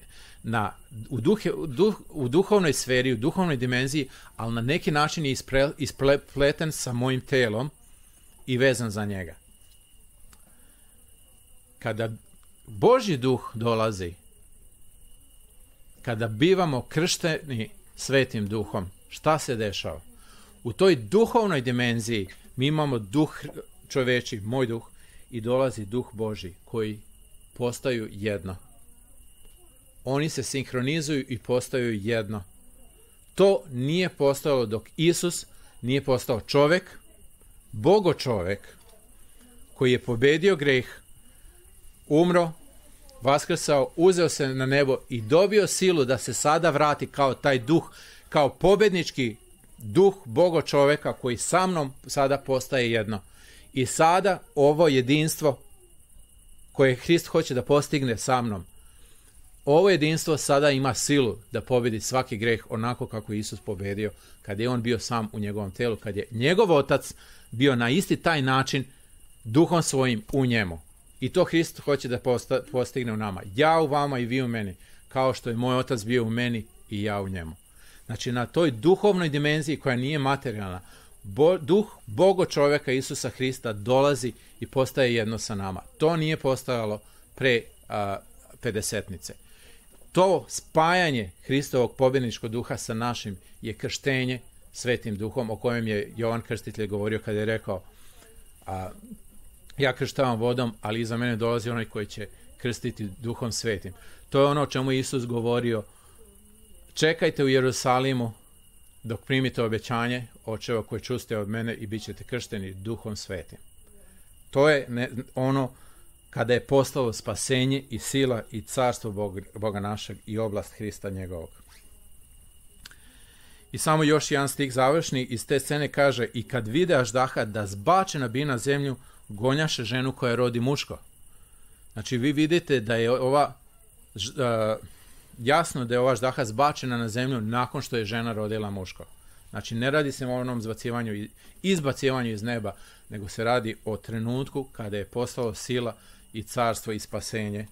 na, u, duhe, u, duh, u duhovnoj sferi, u duhovnoj dimenziji, ali na neki način je ispre, ispleten sa mojim telom i vezan za njega. Kada Božji duh dolazi, kada bivamo kršteni svetim duhom, šta se dešava? U toj duhovnoj dimenziji mi imamo duh čoveči, moj duh, i dolazi duh Boži koji postaju jedno. Oni se sinhronizuju i postaju jedno. To nije postalo dok Isus nije postao čovek, bogo čovek, koji je pobedio greh, umro, vaskrsao, uzeo se na nebo i dobio silu da se sada vrati kao taj duh, kao pobednički duh Bogo čoveka koji sa mnom sada postaje jedno. I sada ovo jedinstvo koje Hrist hoće da postigne sa mnom, ovo jedinstvo sada ima silu da pobedi svaki greh onako kako je Isus pobedio kad je on bio sam u njegovom telu, kad je njegov otac bio na isti taj način duhom svojim u njemu. I to Hrist hoće da postigne u nama. Ja u vama i vi u meni, kao što je moj otac bio u meni i ja u njemu. Znači na toj duhovnoj dimenziji koja nije materijalna, duh Bogo čovjeka Isusa Hrista dolazi i postaje jedno sa nama. To nije postojalo pre a, pedesetnice. To spajanje Hristovog pobjedničkog duha sa našim je krštenje svetim duhom o kojem je Jovan Krstitelj govorio kada je rekao a, ja krštavam vodom, ali iza mene dolazi onaj koji će krstiti duhom svetim. To je ono o čemu Isus govorio čekajte u Jerusalimu dok primite obećanje očeva koje čuste od mene i bit ćete kršteni duhom svetim. To je ne, ono kada je postalo spasenje i sila i carstvo Boga, našeg i oblast Hrista njegovog. I samo još jedan stih završni iz te scene kaže i kad vide Aždaha da zbačena bi na zemlju gonjaše ženu koja rodi muško. Znači vi vidite da je ova uh, jasno da je ova ždaha zbačena na zemlju nakon što je žena rodila muško. Znači ne radi se o onom zbacivanju izbacivanju iz neba, nego se radi o trenutku kada je postalo sila i carstvo i spasenje.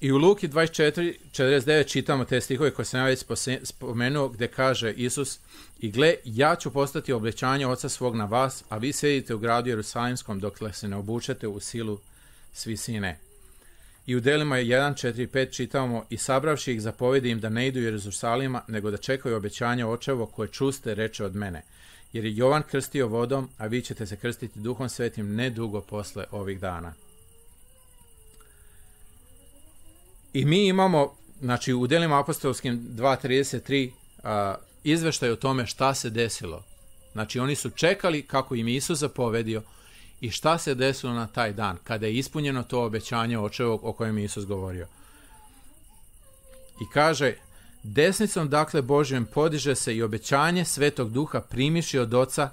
I u Luki 24.49 čitamo te stihove koje sam ja već spomenuo gdje kaže Isus i gle, ja ću postati obećanje oca svog na vas, a vi sedite u gradu Jerusalimskom dok se ne obučete u silu svi sine. I u delima 1, 4 5 čitamo i sabravši ih zapovedi im da ne idu u Jerusalima, nego da čekaju obećanje očevo koje čuste reče od mene. Jer je Jovan krstio vodom, a vi ćete se krstiti duhom svetim nedugo posle ovih dana. I mi imamo, znači u delima apostolskim 2.33 izveštaj o tome šta se desilo. Znači oni su čekali kako im Isus zapovedio, i šta se desilo na taj dan kada je ispunjeno to obećanje očevog o kojem je Isus govorio. I kaže, desnicom dakle Božjem podiže se i obećanje svetog duha primiši od oca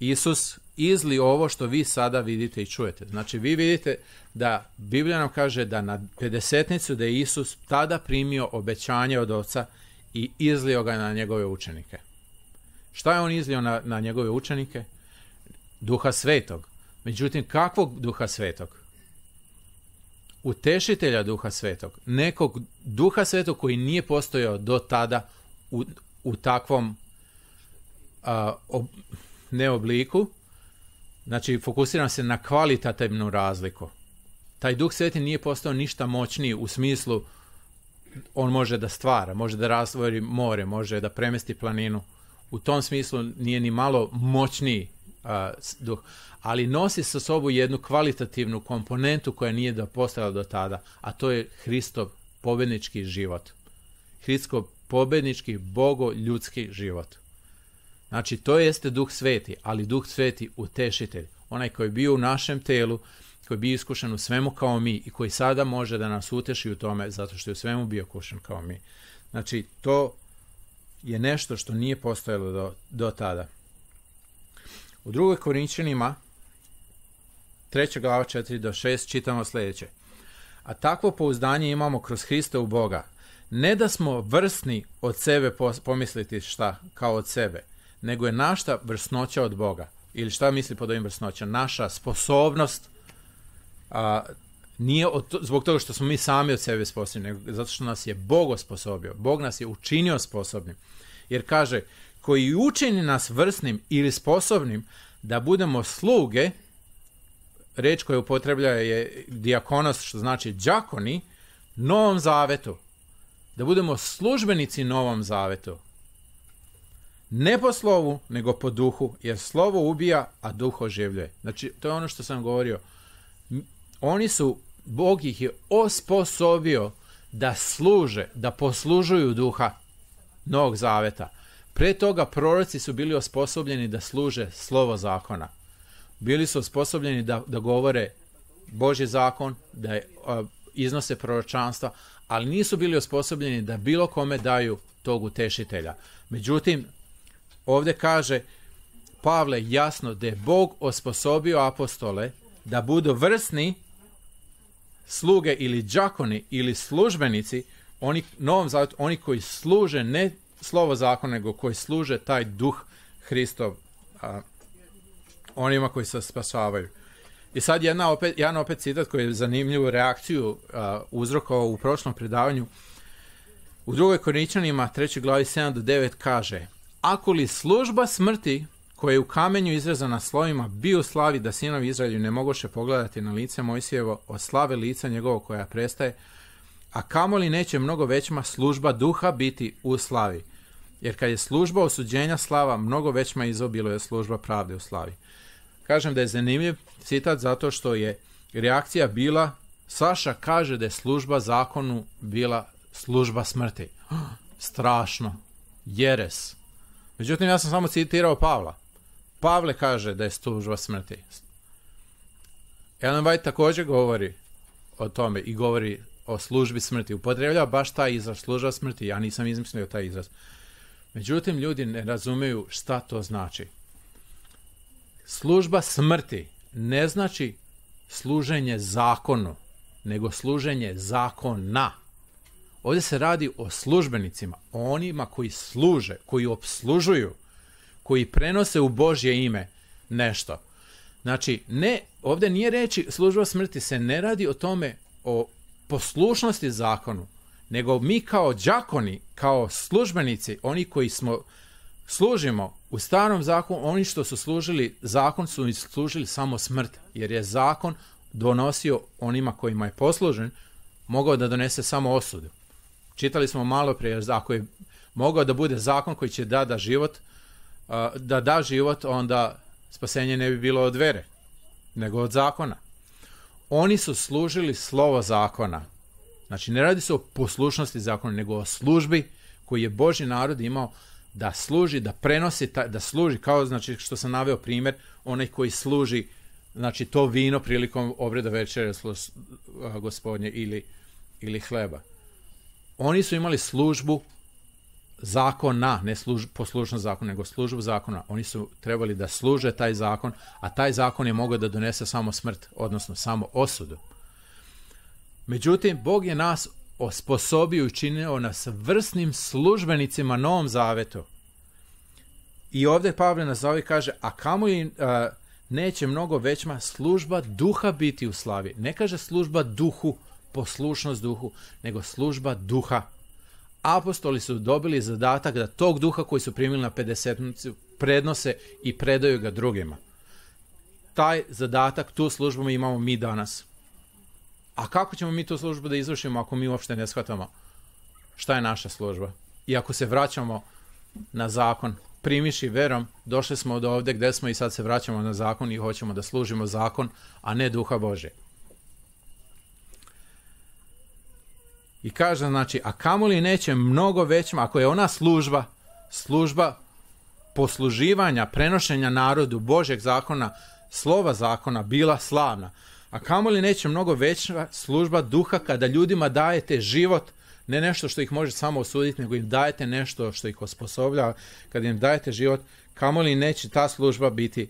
Isus izli ovo što vi sada vidite i čujete. Znači vi vidite da Biblija nam kaže da na pedesetnicu da je Isus tada primio obećanje od oca i izlio ga na njegove učenike. Šta je on izlio na, na njegove učenike? Duha svetog. Međutim, kakvog duha svetog? Utešitelja duha svetog. Nekog duha svetog koji nije postojao do tada u, u takvom a, ob, ne obliku. Znači, fokusiram se na kvalitativnu razliku. Taj duh sveti nije postao ništa moćniji u smislu on može da stvara, može da rastvori more, može da premesti planinu, u tom smislu nije ni malo moćniji duh, ali nosi sa sobom jednu kvalitativnu komponentu koja nije da postojala do tada, a to je Hristov pobednički život. Hristov pobednički, bogo, ljudski život. Znači, to jeste duh sveti, ali duh sveti utešitelj. Onaj koji je bio u našem telu, koji je bio iskušen u svemu kao mi i koji sada može da nas uteši u tome zato što je u svemu bio kušen kao mi. Znači, to je nešto što nije postojalo do, do tada. U drugoj Korinčanima, treća glava 4 do 6, čitamo sljedeće. A takvo pouzdanje imamo kroz Hrista u Boga. Ne da smo vrsni od sebe pomisliti šta kao od sebe, nego je naša vrsnoća od Boga. Ili šta misli pod ovim vrsnoća? Naša sposobnost a, nije od, zbog toga što smo mi sami od sebe sposobni, nego zato što nas je Bog osposobio. Bog nas je učinio sposobnim. Jer kaže, koji učini nas vrsnim ili sposobnim da budemo sluge, reč koju upotreblja je diakonos, što znači đakoni, novom zavetu. Da budemo službenici novom zavetu. Ne po slovu, nego po duhu, jer slovo ubija, a duh oživljuje. Znači, to je ono što sam govorio. Oni su, Bog ih je osposobio da služe, da poslužuju duha Novog Zaveta. Pre toga proroci su bili osposobljeni da služe slovo zakona. Bili su osposobljeni da, da govore Božji zakon, da iznose proročanstva, ali nisu bili osposobljeni da bilo kome daju tog utešitelja. Međutim, ovdje kaže Pavle jasno da je Bog osposobio apostole da budu vrsni sluge ili đakoni ili službenici, oni, novom oni koji služe ne slovo zakona, nego koji služe taj duh Hristov a, onima koji se spasavaju. I sad jedna opet, jedan opet citat koji je zanimljivu reakciju a, uzrokovao u prošlom predavanju. U drugoj Korinčanima, 3. glavi 7 do 9 kaže Ako li služba smrti koja je u kamenju izrezana slovima bio slavi da sinovi Izraelju ne mogoše pogledati na lice Mojsijevo od slave lica njegovo koja prestaje, a kamoli neće mnogo većma služba duha biti u slavi. Jer kad je služba osuđenja slava, mnogo većma izobilo je služba pravde u slavi. Kažem da je zanimljiv citat zato što je reakcija bila Saša kaže da je služba zakonu bila služba smrti. Strašno. Jeres. Međutim, ja sam samo citirao Pavla. Pavle kaže da je služba smrti. Ellen White također govori o tome i govori o službi smrti. Upotrebljava baš taj izraz, služba smrti. Ja nisam izmislio taj izraz. Međutim, ljudi ne razumiju šta to znači. Služba smrti ne znači služenje zakonu, nego služenje zakona. Ovdje se radi o službenicima, onima koji služe, koji obslužuju, koji prenose u Božje ime nešto. Znači, ne, ovdje nije reći služba smrti se ne radi o tome o poslušnosti zakonu, nego mi kao đakoni, kao službenici, oni koji smo služimo u starom zakonu, oni što su služili zakon su služili samo smrt, jer je zakon donosio onima kojima je poslužen, mogao da donese samo osudu. Čitali smo malo prije, ako je mogao da bude zakon koji će da da život, da da život, onda spasenje ne bi bilo od vere, nego od zakona. Oni su služili slovo zakona. Znači, ne radi se o poslušnosti zakona, nego o službi koji je Boži narod imao da služi, da prenosi, da služi, kao znači što sam naveo primjer, onaj koji služi znači to vino prilikom obreda večere gospodnje ili, ili hleba. Oni su imali službu zakona, ne služ, poslušnost zakona, nego službu zakona. Oni su trebali da služe taj zakon, a taj zakon je mogao da donese samo smrt, odnosno samo osudu. Međutim, Bog je nas osposobio i učinio nas vrsnim službenicima Novom Zavetu. I ovdje Pavle nazovi kaže, a kamo i neće mnogo većma služba duha biti u slavi. Ne kaže služba duhu, poslušnost duhu, nego služba duha. Apostoli su dobili zadatak da tog duha koji su primili na 50 prednose i predaju ga drugima. Taj zadatak, tu službu imamo mi danas. A kako ćemo mi tu službu da izvršimo ako mi uopšte ne shvatamo šta je naša služba? I ako se vraćamo na zakon primiši verom, došli smo od ovdje gdje smo i sad se vraćamo na zakon i hoćemo da služimo zakon, a ne duha Bože. I kaže, znači, a kamoli neće mnogo većim, ako je ona služba, služba posluživanja, prenošenja narodu Božeg zakona, slova zakona bila slavna. A kamoli neće mnogo veća služba duha kada ljudima dajete život, ne nešto što ih može samo osuditi, nego im dajete nešto što ih osposobljava, kada im dajete život, kamoli neće ta služba biti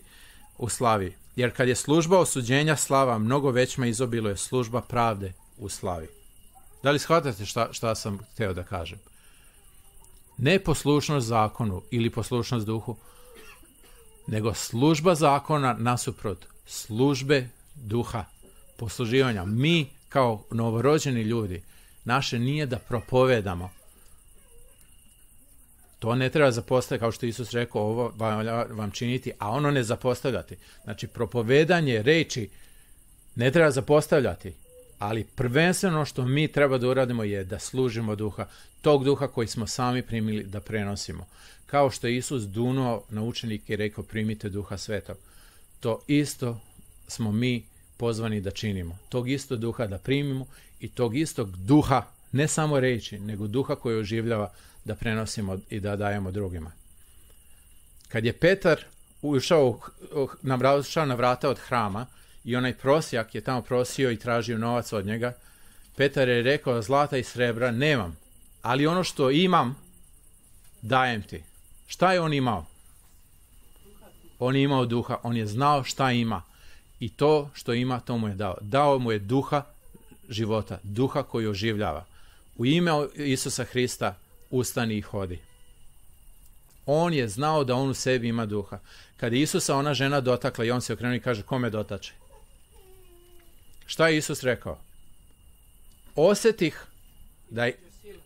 u slavi. Jer kad je služba osuđenja slava, mnogo većma izobiluje služba pravde u slavi. Da li shvatate šta, šta sam htio da kažem? Ne poslušnost zakonu ili poslušnost duhu, nego služba zakona nasuprot službe duha, posluživanja. Mi kao novorođeni ljudi, naše nije da propovedamo. To ne treba zapostaviti, kao što Isus rekao, ovo vam činiti, a ono ne zapostavljati. Znači, propovedanje reči ne treba zapostavljati. Ali prvenstveno što mi treba da uradimo je da služimo duha, tog duha koji smo sami primili da prenosimo. Kao što je Isus dunuo na učenike i rekao primite duha svetog. To isto smo mi pozvani da činimo. Tog isto duha da primimo i tog istog duha, ne samo reći, nego duha koji oživljava da prenosimo i da dajemo drugima. Kad je Petar ušao na vrata od hrama, i onaj prosjak je tamo prosio i tražio novac od njega. Petar je rekao, zlata i srebra nemam, ali ono što imam, dajem ti. Šta je on imao? On je imao duha, on je znao šta ima. I to što ima, to mu je dao. Dao mu je duha života, duha koji oživljava. U ime Isusa Hrista ustani i hodi. On je znao da on u sebi ima duha. Kad je Isusa ona žena dotakla i on se okrenuo i kaže, kome dotače? Šta je Isus rekao? Osjetih da,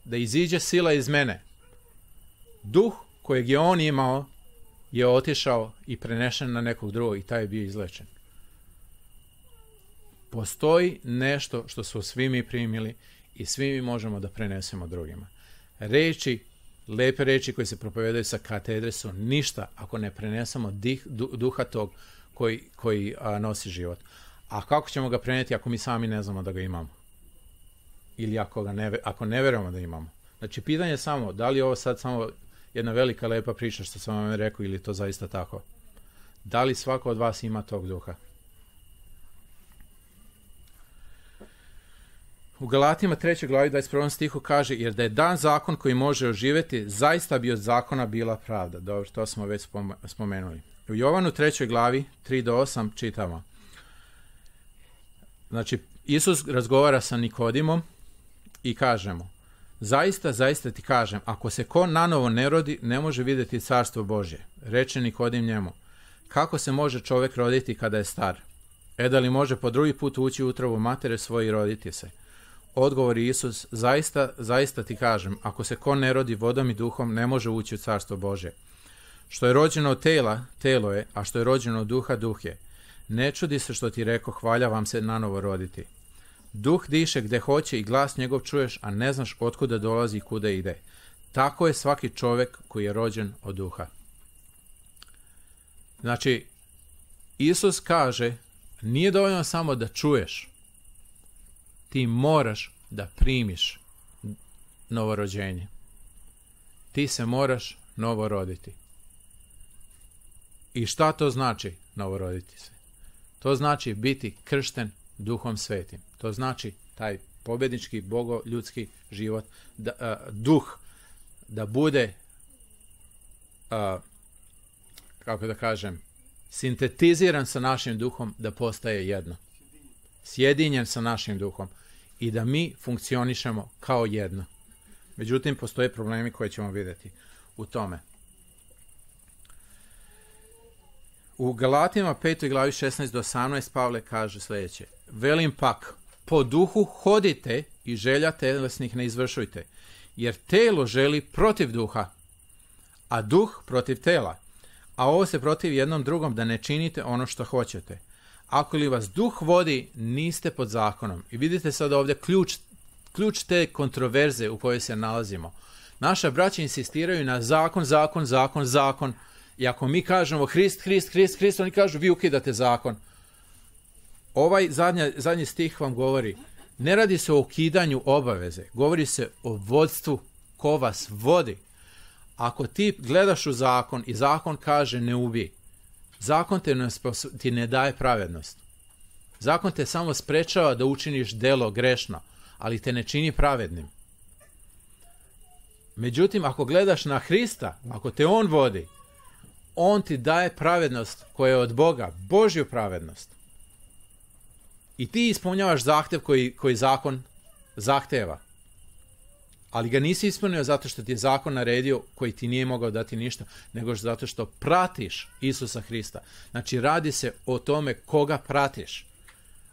da iziđe sila iz mene. Duh kojeg je on imao je otišao i prenešen na nekog drugog i taj je bio izlečen. Postoji nešto što su svi mi primili i svi mi možemo da prenesemo drugima. Reči, lepe reči koje se propovedaju sa katedre su ništa ako ne prenesemo dih, duha tog koji, koji nosi život. A kako ćemo ga prenijeti ako mi sami ne znamo da ga imamo? Ili ako, ga ne, ako ne verujemo da imamo? Znači, pitanje je samo, da li je ovo sad samo jedna velika lepa priča što sam vam rekao ili to zaista tako? Da li svako od vas ima tog duha? U Galatima 3. glavi 21. stihu kaže, jer da je dan zakon koji može oživjeti, zaista bi od zakona bila pravda. Dobro, to smo već spomenuli. U Jovanu 3. glavi 3 do 8 čitamo. Znači, Isus razgovara sa Nikodimom i kaže mu, zaista, zaista ti kažem, ako se ko nanovo ne rodi, ne može vidjeti carstvo Božje. Reče Nikodim njemu, kako se može čovjek roditi kada je star? E da li može po drugi put ući u utrovu matere svoje i roditi se? Odgovori Isus, zaista, zaista ti kažem, ako se ko ne rodi vodom i duhom, ne može ući u carstvo Božje. Što je rođeno od tela, telo je, a što je rođeno od duha, duh je. Ne čudi se što ti reko, hvalja vam se nanovo roditi. Duh diše gdje hoće i glas njegov čuješ, a ne znaš otkuda dolazi i kuda ide. Tako je svaki čovjek koji je rođen od duha. Znači, Isus kaže, nije dovoljno samo da čuješ, ti moraš da primiš novorođenje. Ti se moraš novo roditi. I šta to znači novoroditi se? To znači biti kršten duhom svetim. To znači taj pobjednički bogoljudski život, da, duh da bude, kako da kažem, sintetiziran sa našim duhom da postaje jedno. Sjedinjen sa našim duhom i da mi funkcionišemo kao jedno. Međutim, postoje problemi koje ćemo vidjeti u tome. U Galatima 5. glavi 16 do 18 Pavle kaže sljedeće. Velim pak, po duhu hodite i želja telesnih ne izvršujte, jer telo želi protiv duha, a duh protiv tela. A ovo se protiv jednom drugom da ne činite ono što hoćete. Ako li vas duh vodi, niste pod zakonom. I vidite sad ovdje ključ, ključ te kontroverze u kojoj se nalazimo. Naša braća insistiraju na zakon, zakon, zakon, zakon. I ako mi kažemo Hrist, Hrist, Hrist, Hrist, oni kažu vi ukidate zakon. Ovaj zadnja, zadnji stih vam govori, ne radi se o ukidanju obaveze, govori se o vodstvu ko vas vodi. Ako ti gledaš u zakon i zakon kaže ne ubij, zakon te ne, ti ne daje pravednost. Zakon te samo sprečava da učiniš delo grešno, ali te ne čini pravednim. Međutim, ako gledaš na Hrista, ako te On vodi, On ti daje pravednost koja je od Boga, Božju pravednost. I ti ispunjavaš zahtjev koji, koji zakon zahteva. Ali ga nisi ispunio zato što ti je zakon naredio koji ti nije mogao dati ništa, nego zato što pratiš Isusa Hrista. Znači radi se o tome koga pratiš,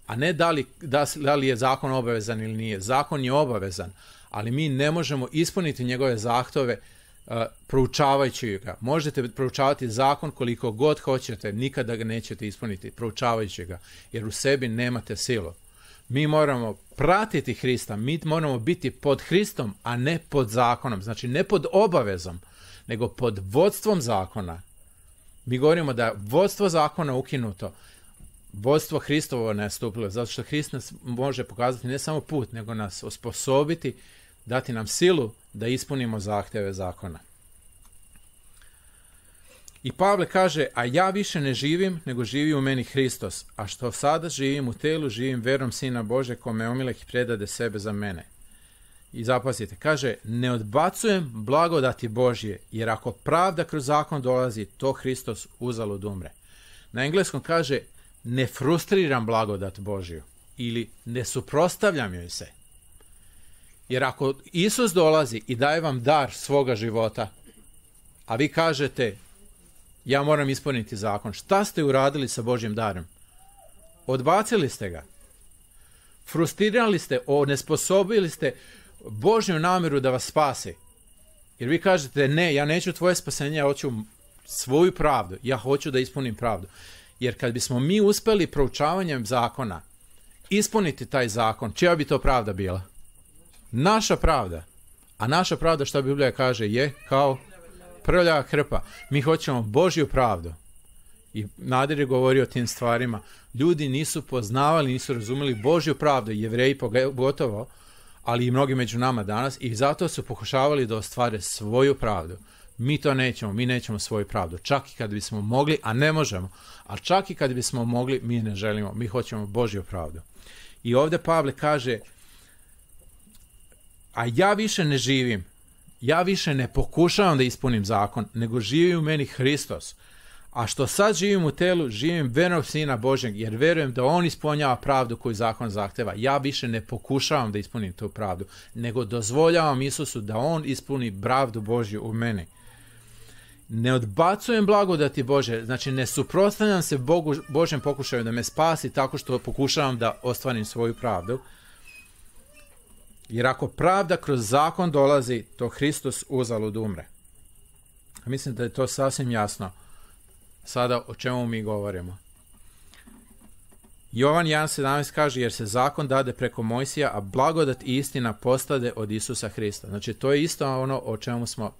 a ne da li, da, da li je zakon obavezan ili nije. Zakon je obavezan, ali mi ne možemo ispuniti njegove zahtove uh, proučavajući ga. Možete proučavati zakon koliko god hoćete, nikada ga nećete ispuniti proučavajući ga, jer u sebi nemate silu. Mi moramo pratiti Hrista, mi moramo biti pod Hristom, a ne pod zakonom. Znači ne pod obavezom, nego pod vodstvom zakona. Mi govorimo da vodstvo zakona ukinuto, vodstvo Hristovo nastupilo, zato što Hrist nas može pokazati ne samo put, nego nas osposobiti, dati nam silu da ispunimo zahtjeve zakona. I Pavle kaže, a ja više ne živim, nego živi u meni Hristos, a što sada živim u telu, živim verom Sina Bože, kome omilek i predade sebe za mene. I zapazite, kaže, ne odbacujem blagodati Božje, jer ako pravda kroz zakon dolazi, to Hristos uzalud umre. Na engleskom kaže, ne frustriram blagodat Božju ili ne suprostavljam joj se. Jer ako Isus dolazi i daje vam dar svoga života, a vi kažete ja moram ispuniti zakon, šta ste uradili sa Božjim darom? Odbacili ste ga. Frustrirali ste, onesposobili ste Božju namjeru da vas spasi. Jer vi kažete, ne, ja neću tvoje spasenje, ja hoću svoju pravdu, ja hoću da ispunim pravdu. Jer kad bismo mi uspjeli proučavanjem zakona ispuniti taj zakon, čija bi to pravda bila? Naša pravda. A naša pravda, što Biblija kaže, je kao prljava krpa. Mi hoćemo Božju pravdu. I Nadir je govorio o tim stvarima. Ljudi nisu poznavali, nisu razumeli Božju pravdu, jevreji pogotovo, ali i mnogi među nama danas, i zato su pokušavali da ostvare svoju pravdu. Mi to nećemo, mi nećemo svoju pravdu. Čak i kad bismo mogli, a ne možemo, a čak i kad bismo mogli, mi ne želimo, mi hoćemo Božju pravdu. I ovdje Pavle kaže, a ja više ne živim, ja više ne pokušavam da ispunim zakon, nego živi u meni Hristos. A što sad živim u telu, živim verom Sina Božeg, jer verujem da On ispunjava pravdu koju zakon zahteva. Ja više ne pokušavam da ispunim tu pravdu, nego dozvoljavam Isusu da On ispuni pravdu Božju u meni. Ne odbacujem blagodati Bože, znači ne suprotstavljam se Bogu, Božem pokušaju da me spasi tako što pokušavam da ostvarim svoju pravdu, jer ako pravda kroz zakon dolazi, to Hristos uzalud umre. Mislim da je to sasvim jasno sada o čemu mi govorimo. Jovan 1.17 kaže jer se zakon dade preko Mojsija, a blagodat i istina postade od Isusa Hrista. Znači to je isto ono o čemu smo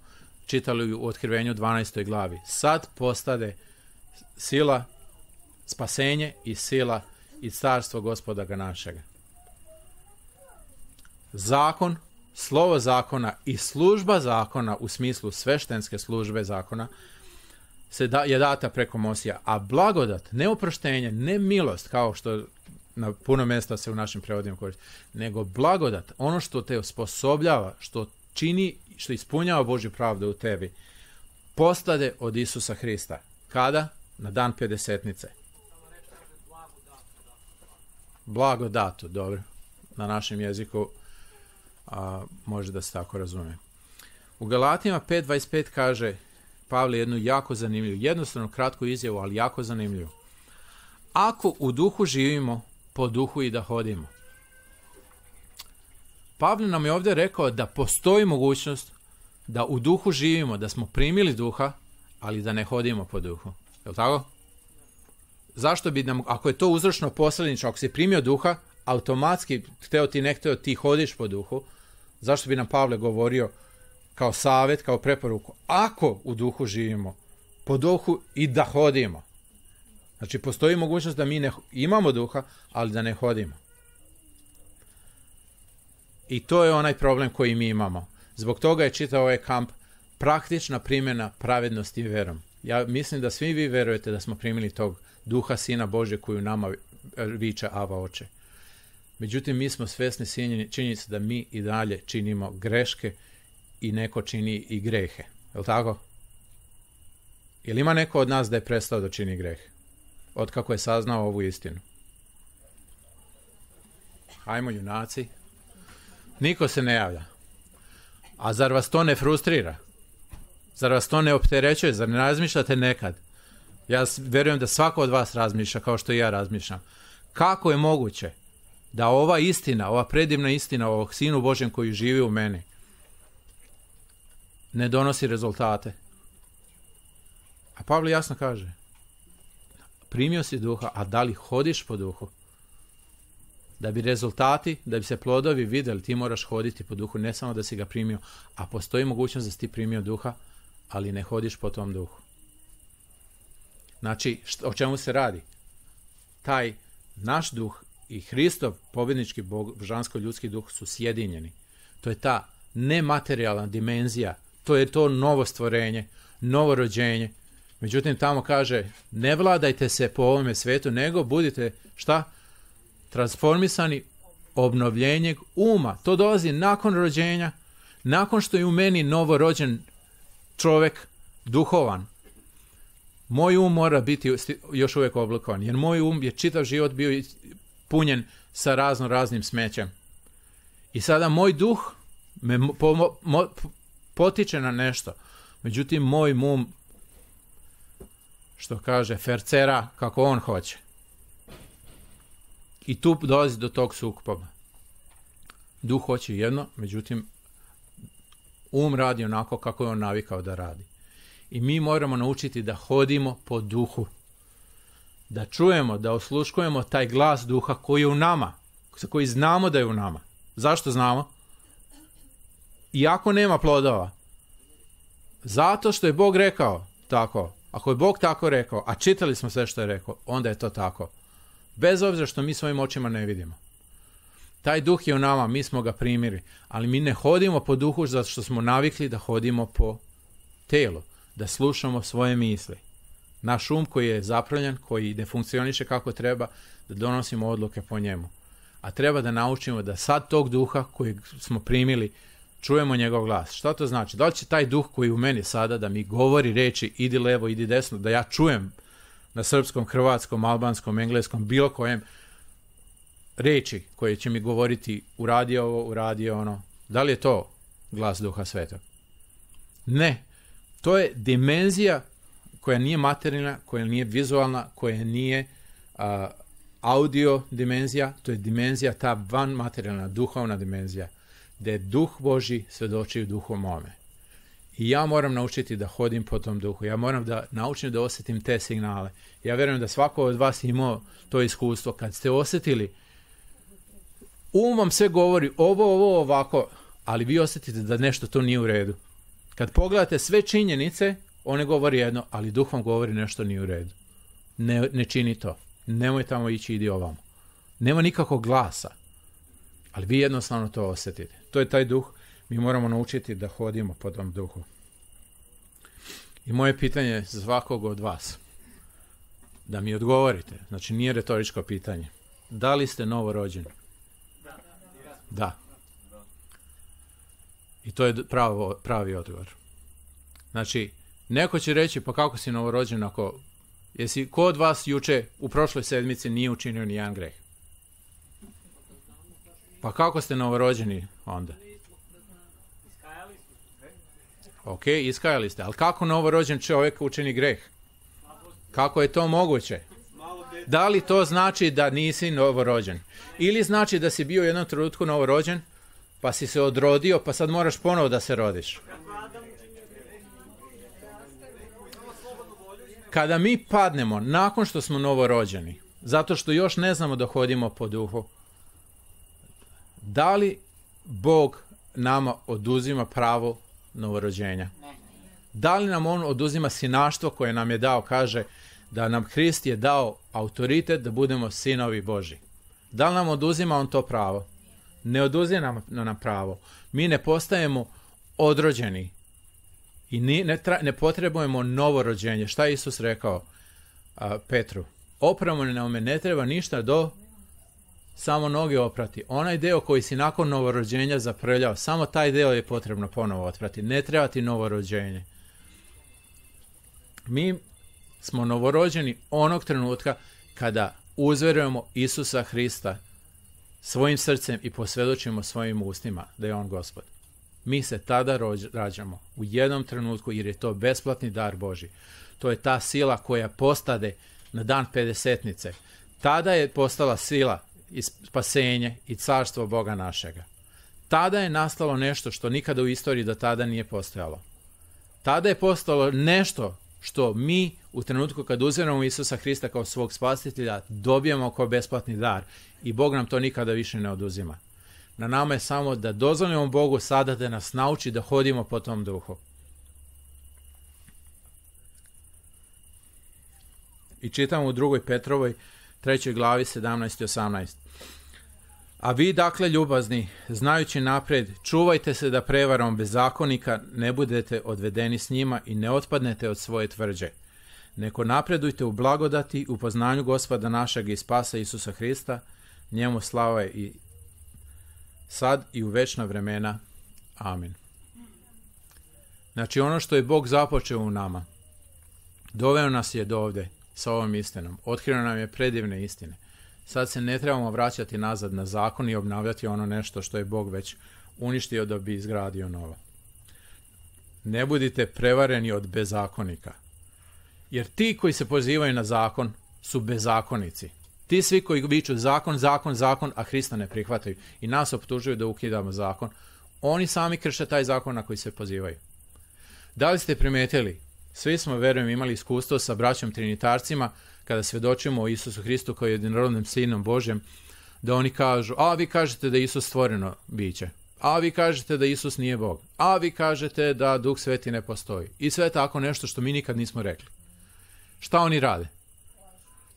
čitali u otkrivenju 12. glavi. Sad postade sila, spasenje i sila i carstvo gospoda ga našega zakon, slovo zakona i služba zakona u smislu sveštenske službe zakona se da, je data preko Mosija, a blagodat, ne oproštenje, ne milost, kao što na puno mjesta se u našim prevodima koristi, nego blagodat, ono što te osposobljava, što čini, što ispunjava Božju pravdu u tebi, postade od Isusa Hrista. Kada? Na dan pedesetnice. Blagodatu, dobro. Na našem jeziku a, može da se tako razume. U Galatima 5.25 kaže Pavle jednu jako zanimljivu, jednostavno kratku izjavu, ali jako zanimljivu. Ako u duhu živimo, po duhu i da hodimo. Pavle nam je ovdje rekao da postoji mogućnost da u duhu živimo, da smo primili duha, ali da ne hodimo po duhu. Je li tako? Zašto bi nam, ako je to uzročno posljedično, ako si primio duha, automatski, hteo ti ne hteo, ti hodiš po duhu, Zašto bi nam Pavle govorio kao savjet, kao preporuku, ako u duhu živimo, po duhu i da hodimo. Znači, postoji mogućnost da mi ne, imamo duha, ali da ne hodimo. I to je onaj problem koji mi imamo. Zbog toga je čitao ovaj kamp praktična primjena pravednosti i verom. Ja mislim da svi vi verujete da smo primili tog duha Sina Bože koju nama viče Ava Oče. Međutim, mi smo svesni činjenice da mi i dalje činimo greške i neko čini i grehe. Je li tako? Jel ima neko od nas da je prestao da čini greh? Od kako je saznao ovu istinu? Hajmo junaci. Niko se ne javlja. A zar vas to ne frustrira? Zar vas to ne opterećuje? Zar ne razmišljate nekad? Ja vjerujem da svako od vas razmišlja kao što i ja razmišljam. Kako je moguće da ova istina, ova predivna istina ovog Sinu Božem koji živi u meni ne donosi rezultate? A Pavle jasno kaže, primio si duha, a da li hodiš po duhu? Da bi rezultati, da bi se plodovi vidjeli, ti moraš hoditi po duhu, ne samo da si ga primio, a postoji mogućnost da si ti primio duha, ali ne hodiš po tom duhu. Znači, o čemu se radi? Taj naš duh i Hristov pobjednički božansko-ljudski duh su sjedinjeni. To je ta nematerijalna dimenzija, to je to novo stvorenje, novo rođenje. Međutim, tamo kaže, ne vladajte se po ovome svetu, nego budite, šta? Transformisani obnovljenjeg uma. To dolazi nakon rođenja, nakon što je u meni novorođen čovjek duhovan. Moj um mora biti još uvijek oblikovan, jer moj um je čitav život bio punjen sa razno raznim smećem. I sada moj duh me potiče na nešto. Međutim, moj mum, što kaže, fercera kako on hoće. I tu dolazi do tog sukoba. Duh hoće jedno, međutim, um radi onako kako je on navikao da radi. I mi moramo naučiti da hodimo po duhu. Da čujemo, da osluškujemo taj glas duha koji je u nama. Za koji znamo da je u nama. Zašto znamo? Iako nema plodova. Zato što je Bog rekao tako. Ako je Bog tako rekao, a čitali smo sve što je rekao, onda je to tako. Bez obzira što mi svojim očima ne vidimo. Taj duh je u nama, mi smo ga primili, ali mi ne hodimo po duhu zato što smo navikli da hodimo po telu, da slušamo svoje misli. Naš um koji je zapravljan, koji ne funkcioniše kako treba, da donosimo odluke po njemu. A treba da naučimo da sad tog duha koji smo primili, čujemo njegov glas. Što to znači? Da li će taj duh koji u meni sada da mi govori reći idi levo, idi desno, da ja čujem na srpskom, hrvatskom, albanskom, engleskom, bilo kojem, reči koje će mi govoriti uradi ovo, uradi ono. Da li je to glas Duha Svetog? Ne. To je dimenzija koja nije materijalna, koja nije vizualna, koja nije audio dimenzija, to je dimenzija ta van materijalna, duhovna dimenzija, gdje duh Boži svedoči u duhu mome. I ja moram naučiti da hodim po tom duhu. Ja moram da naučim da osjetim te signale. Ja vjerujem da svako od vas imao to iskustvo. Kad ste osjetili um vam sve govori ovo, ovo, ovako, ali vi osjetite da nešto to nije u redu. Kad pogledate sve činjenice, one govori jedno, ali duh vam govori nešto nije u redu. Ne, ne čini to. Nemoj tamo ići, idi ovamo. Nema nikakvog glasa. Ali vi jednostavno to osjetite. To je taj duh. Mi moramo naučiti da hodimo po tom duhu. I moje pitanje za svakog od vas. Da mi odgovorite. Znači nije retoričko pitanje. Da li ste novo rođeni? Da. I to je pravo, pravi odgovor. Znači, neko će reći, pa kako si novorođen ako... Jesi, ko od vas juče u prošloj sedmici nije učinio ni jedan greh? Pa kako ste novorođeni onda? Ok, iskajali ste, ali kako novorođen čovjek učini greh? Kako je to moguće? Da li to znači da nisi novorođen? Ili znači da si bio u jednom trenutku novorođen, pa si se odrodio, pa sad moraš ponovo da se rodiš? Kada mi padnemo nakon što smo novorođeni, zato što još ne znamo da hodimo po duhu, da li Bog nama oduzima pravo novorođenja? Da li nam on oduzima sinaštvo koje nam je dao, kaže da nam Hrist je dao autoritet da budemo sinovi Boži. Da li nam oduzima on to pravo? Ne oduzima nam, nam pravo. Mi ne postajemo odrođeni i ni, ne, tra, ne potrebujemo novorođenje. Šta je Isus rekao a, Petru? Opravo nam ne treba ništa do samo noge oprati. Onaj deo koji si nakon novorođenja zaprljao, samo taj deo je potrebno ponovo otprati. Ne treba ti novorođenje. Mi smo novorođeni onog trenutka kada uzverujemo Isusa Hrista svojim srcem i posvjedočimo svojim ustima da je On gospod. Mi se tada rađamo u jednom trenutku jer je to besplatni dar Boži. To je ta sila koja postade na dan pedesetnice. Tada je postala sila i spasenje i carstvo Boga našega. Tada je nastalo nešto što nikada u istoriji do tada nije postojalo. Tada je postalo nešto što mi u trenutku kad uziramo Isusa Hrista kao svog spasitelja dobijemo kao besplatni dar i Bog nam to nikada više ne oduzima. Na nama je samo da dozvolimo Bogu sada da nas nauči da hodimo po tom duhu. I čitamo u drugoj Petrovoj, trećoj glavi 17 i 18. A vi dakle ljubazni, znajući napred, čuvajte se da prevarom bezakonika ne budete odvedeni s njima i ne otpadnete od svoje tvrđe. Neko napredujte u blagodati, u poznanju gospoda našeg i spasa Isusa Hrista, njemu slava i sad i u večna vremena. Amin. Znači ono što je Bog započeo u nama, doveo nas je do ovde sa ovom istinom, otkrio nam je predivne istine. Sad se ne trebamo vraćati nazad na zakon i obnavljati ono nešto što je Bog već uništio da bi izgradio novo. Ne budite prevareni od bezakonika. Jer ti koji se pozivaju na zakon su bezakonici. Ti svi koji viču zakon, zakon, zakon, a Hrista ne prihvataju i nas optužuju da ukidamo zakon, oni sami krše taj zakon na koji se pozivaju. Da li ste primetili? Svi smo, verujem, imali iskustvo sa braćom trinitarcima kada svjedočimo o Isusu Hristu koji je jedinorodnim sinom Božjem, da oni kažu, a vi kažete da Isus stvoreno biće, a vi kažete da Isus nije Bog, a vi kažete da Duh Sveti ne postoji. I sve tako nešto što mi nikad nismo rekli. Šta oni rade?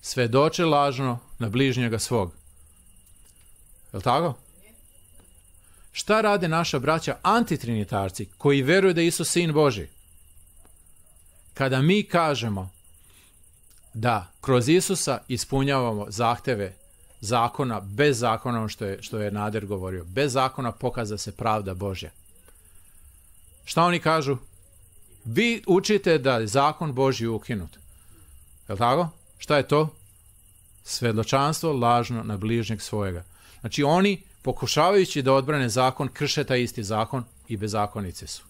Svedoče lažno na bližnjega svog. Jel tako? Šta rade naša braća antitrinitarci koji veruju da je Isus sin Boži? Kada mi kažemo da kroz Isusa ispunjavamo zahteve zakona bez zakona, što je, što je Nader govorio, bez zakona pokaza se pravda Božja. Šta oni kažu? Vi učite da je zakon Božji ukinut. Je li tako? Šta je to? Svedočanstvo lažno na bližnjeg svojega. Znači oni, pokušavajući da odbrane zakon, krše taj isti zakon i bezakonice su.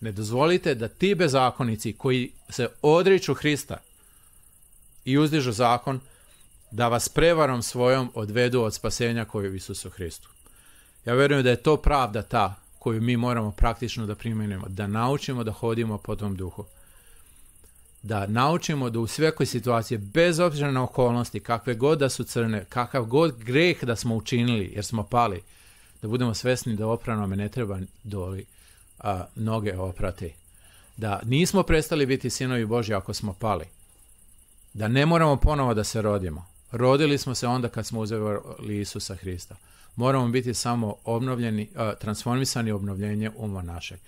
Ne dozvolite da ti bezakonici koji se odriču Hrista i uzdižu zakon, da vas prevarom svojom odvedu od spasenja koju je Isusu Hristu. Ja verujem da je to pravda ta koju mi moramo praktično da primjenimo, da naučimo da hodimo po tom duhu. Da naučimo da u svekoj situaciji, bez obzira na okolnosti, kakve god da su crne, kakav god greh da smo učinili jer smo pali, da budemo svesni da opranome ne treba doli a, noge oprati. Da nismo prestali biti sinovi Boži ako smo pali da ne moramo ponovo da se rodimo. Rodili smo se onda kad smo uzeli Isusa Hrista. Moramo biti samo obnovljeni, transformisani obnovljenje uma našeg.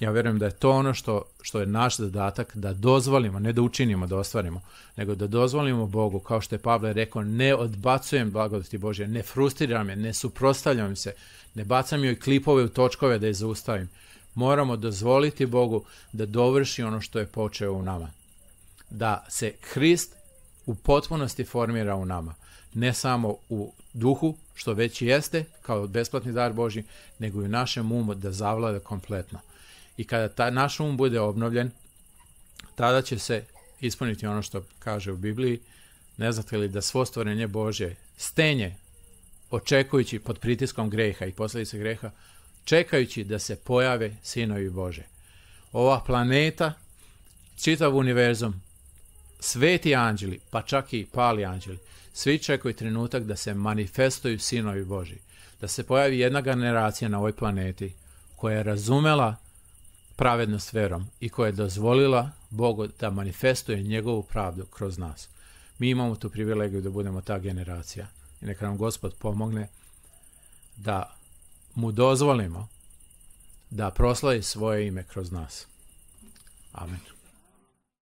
Ja vjerujem da je to ono što, što je naš zadatak, da dozvolimo, ne da učinimo, da ostvarimo, nego da dozvolimo Bogu, kao što je Pavle rekao, ne odbacujem blagodati Božje, ne frustriram je, ne suprostavljam se, ne bacam joj klipove u točkove da je zaustavim. Moramo dozvoliti Bogu da dovrši ono što je počeo u nama da se Hrist u potpunosti formira u nama. Ne samo u duhu, što već jeste, kao besplatni dar Boži, nego i u našem umu da zavlada kompletno. I kada ta, naš um bude obnovljen, tada će se ispuniti ono što kaže u Bibliji, ne znate li da svo stvorenje Bože stenje, očekujući pod pritiskom greha i posljedice greha, čekajući da se pojave sinovi Bože. Ova planeta, čitav univerzum, sveti anđeli, pa čak i pali anđeli, svi čekaju trenutak da se manifestuju sinovi Boži, da se pojavi jedna generacija na ovoj planeti koja je razumela pravednost verom i koja je dozvolila Bogu da manifestuje njegovu pravdu kroz nas. Mi imamo tu privilegiju da budemo ta generacija i neka nam Gospod pomogne da mu dozvolimo da proslavi svoje ime kroz nas. Amen.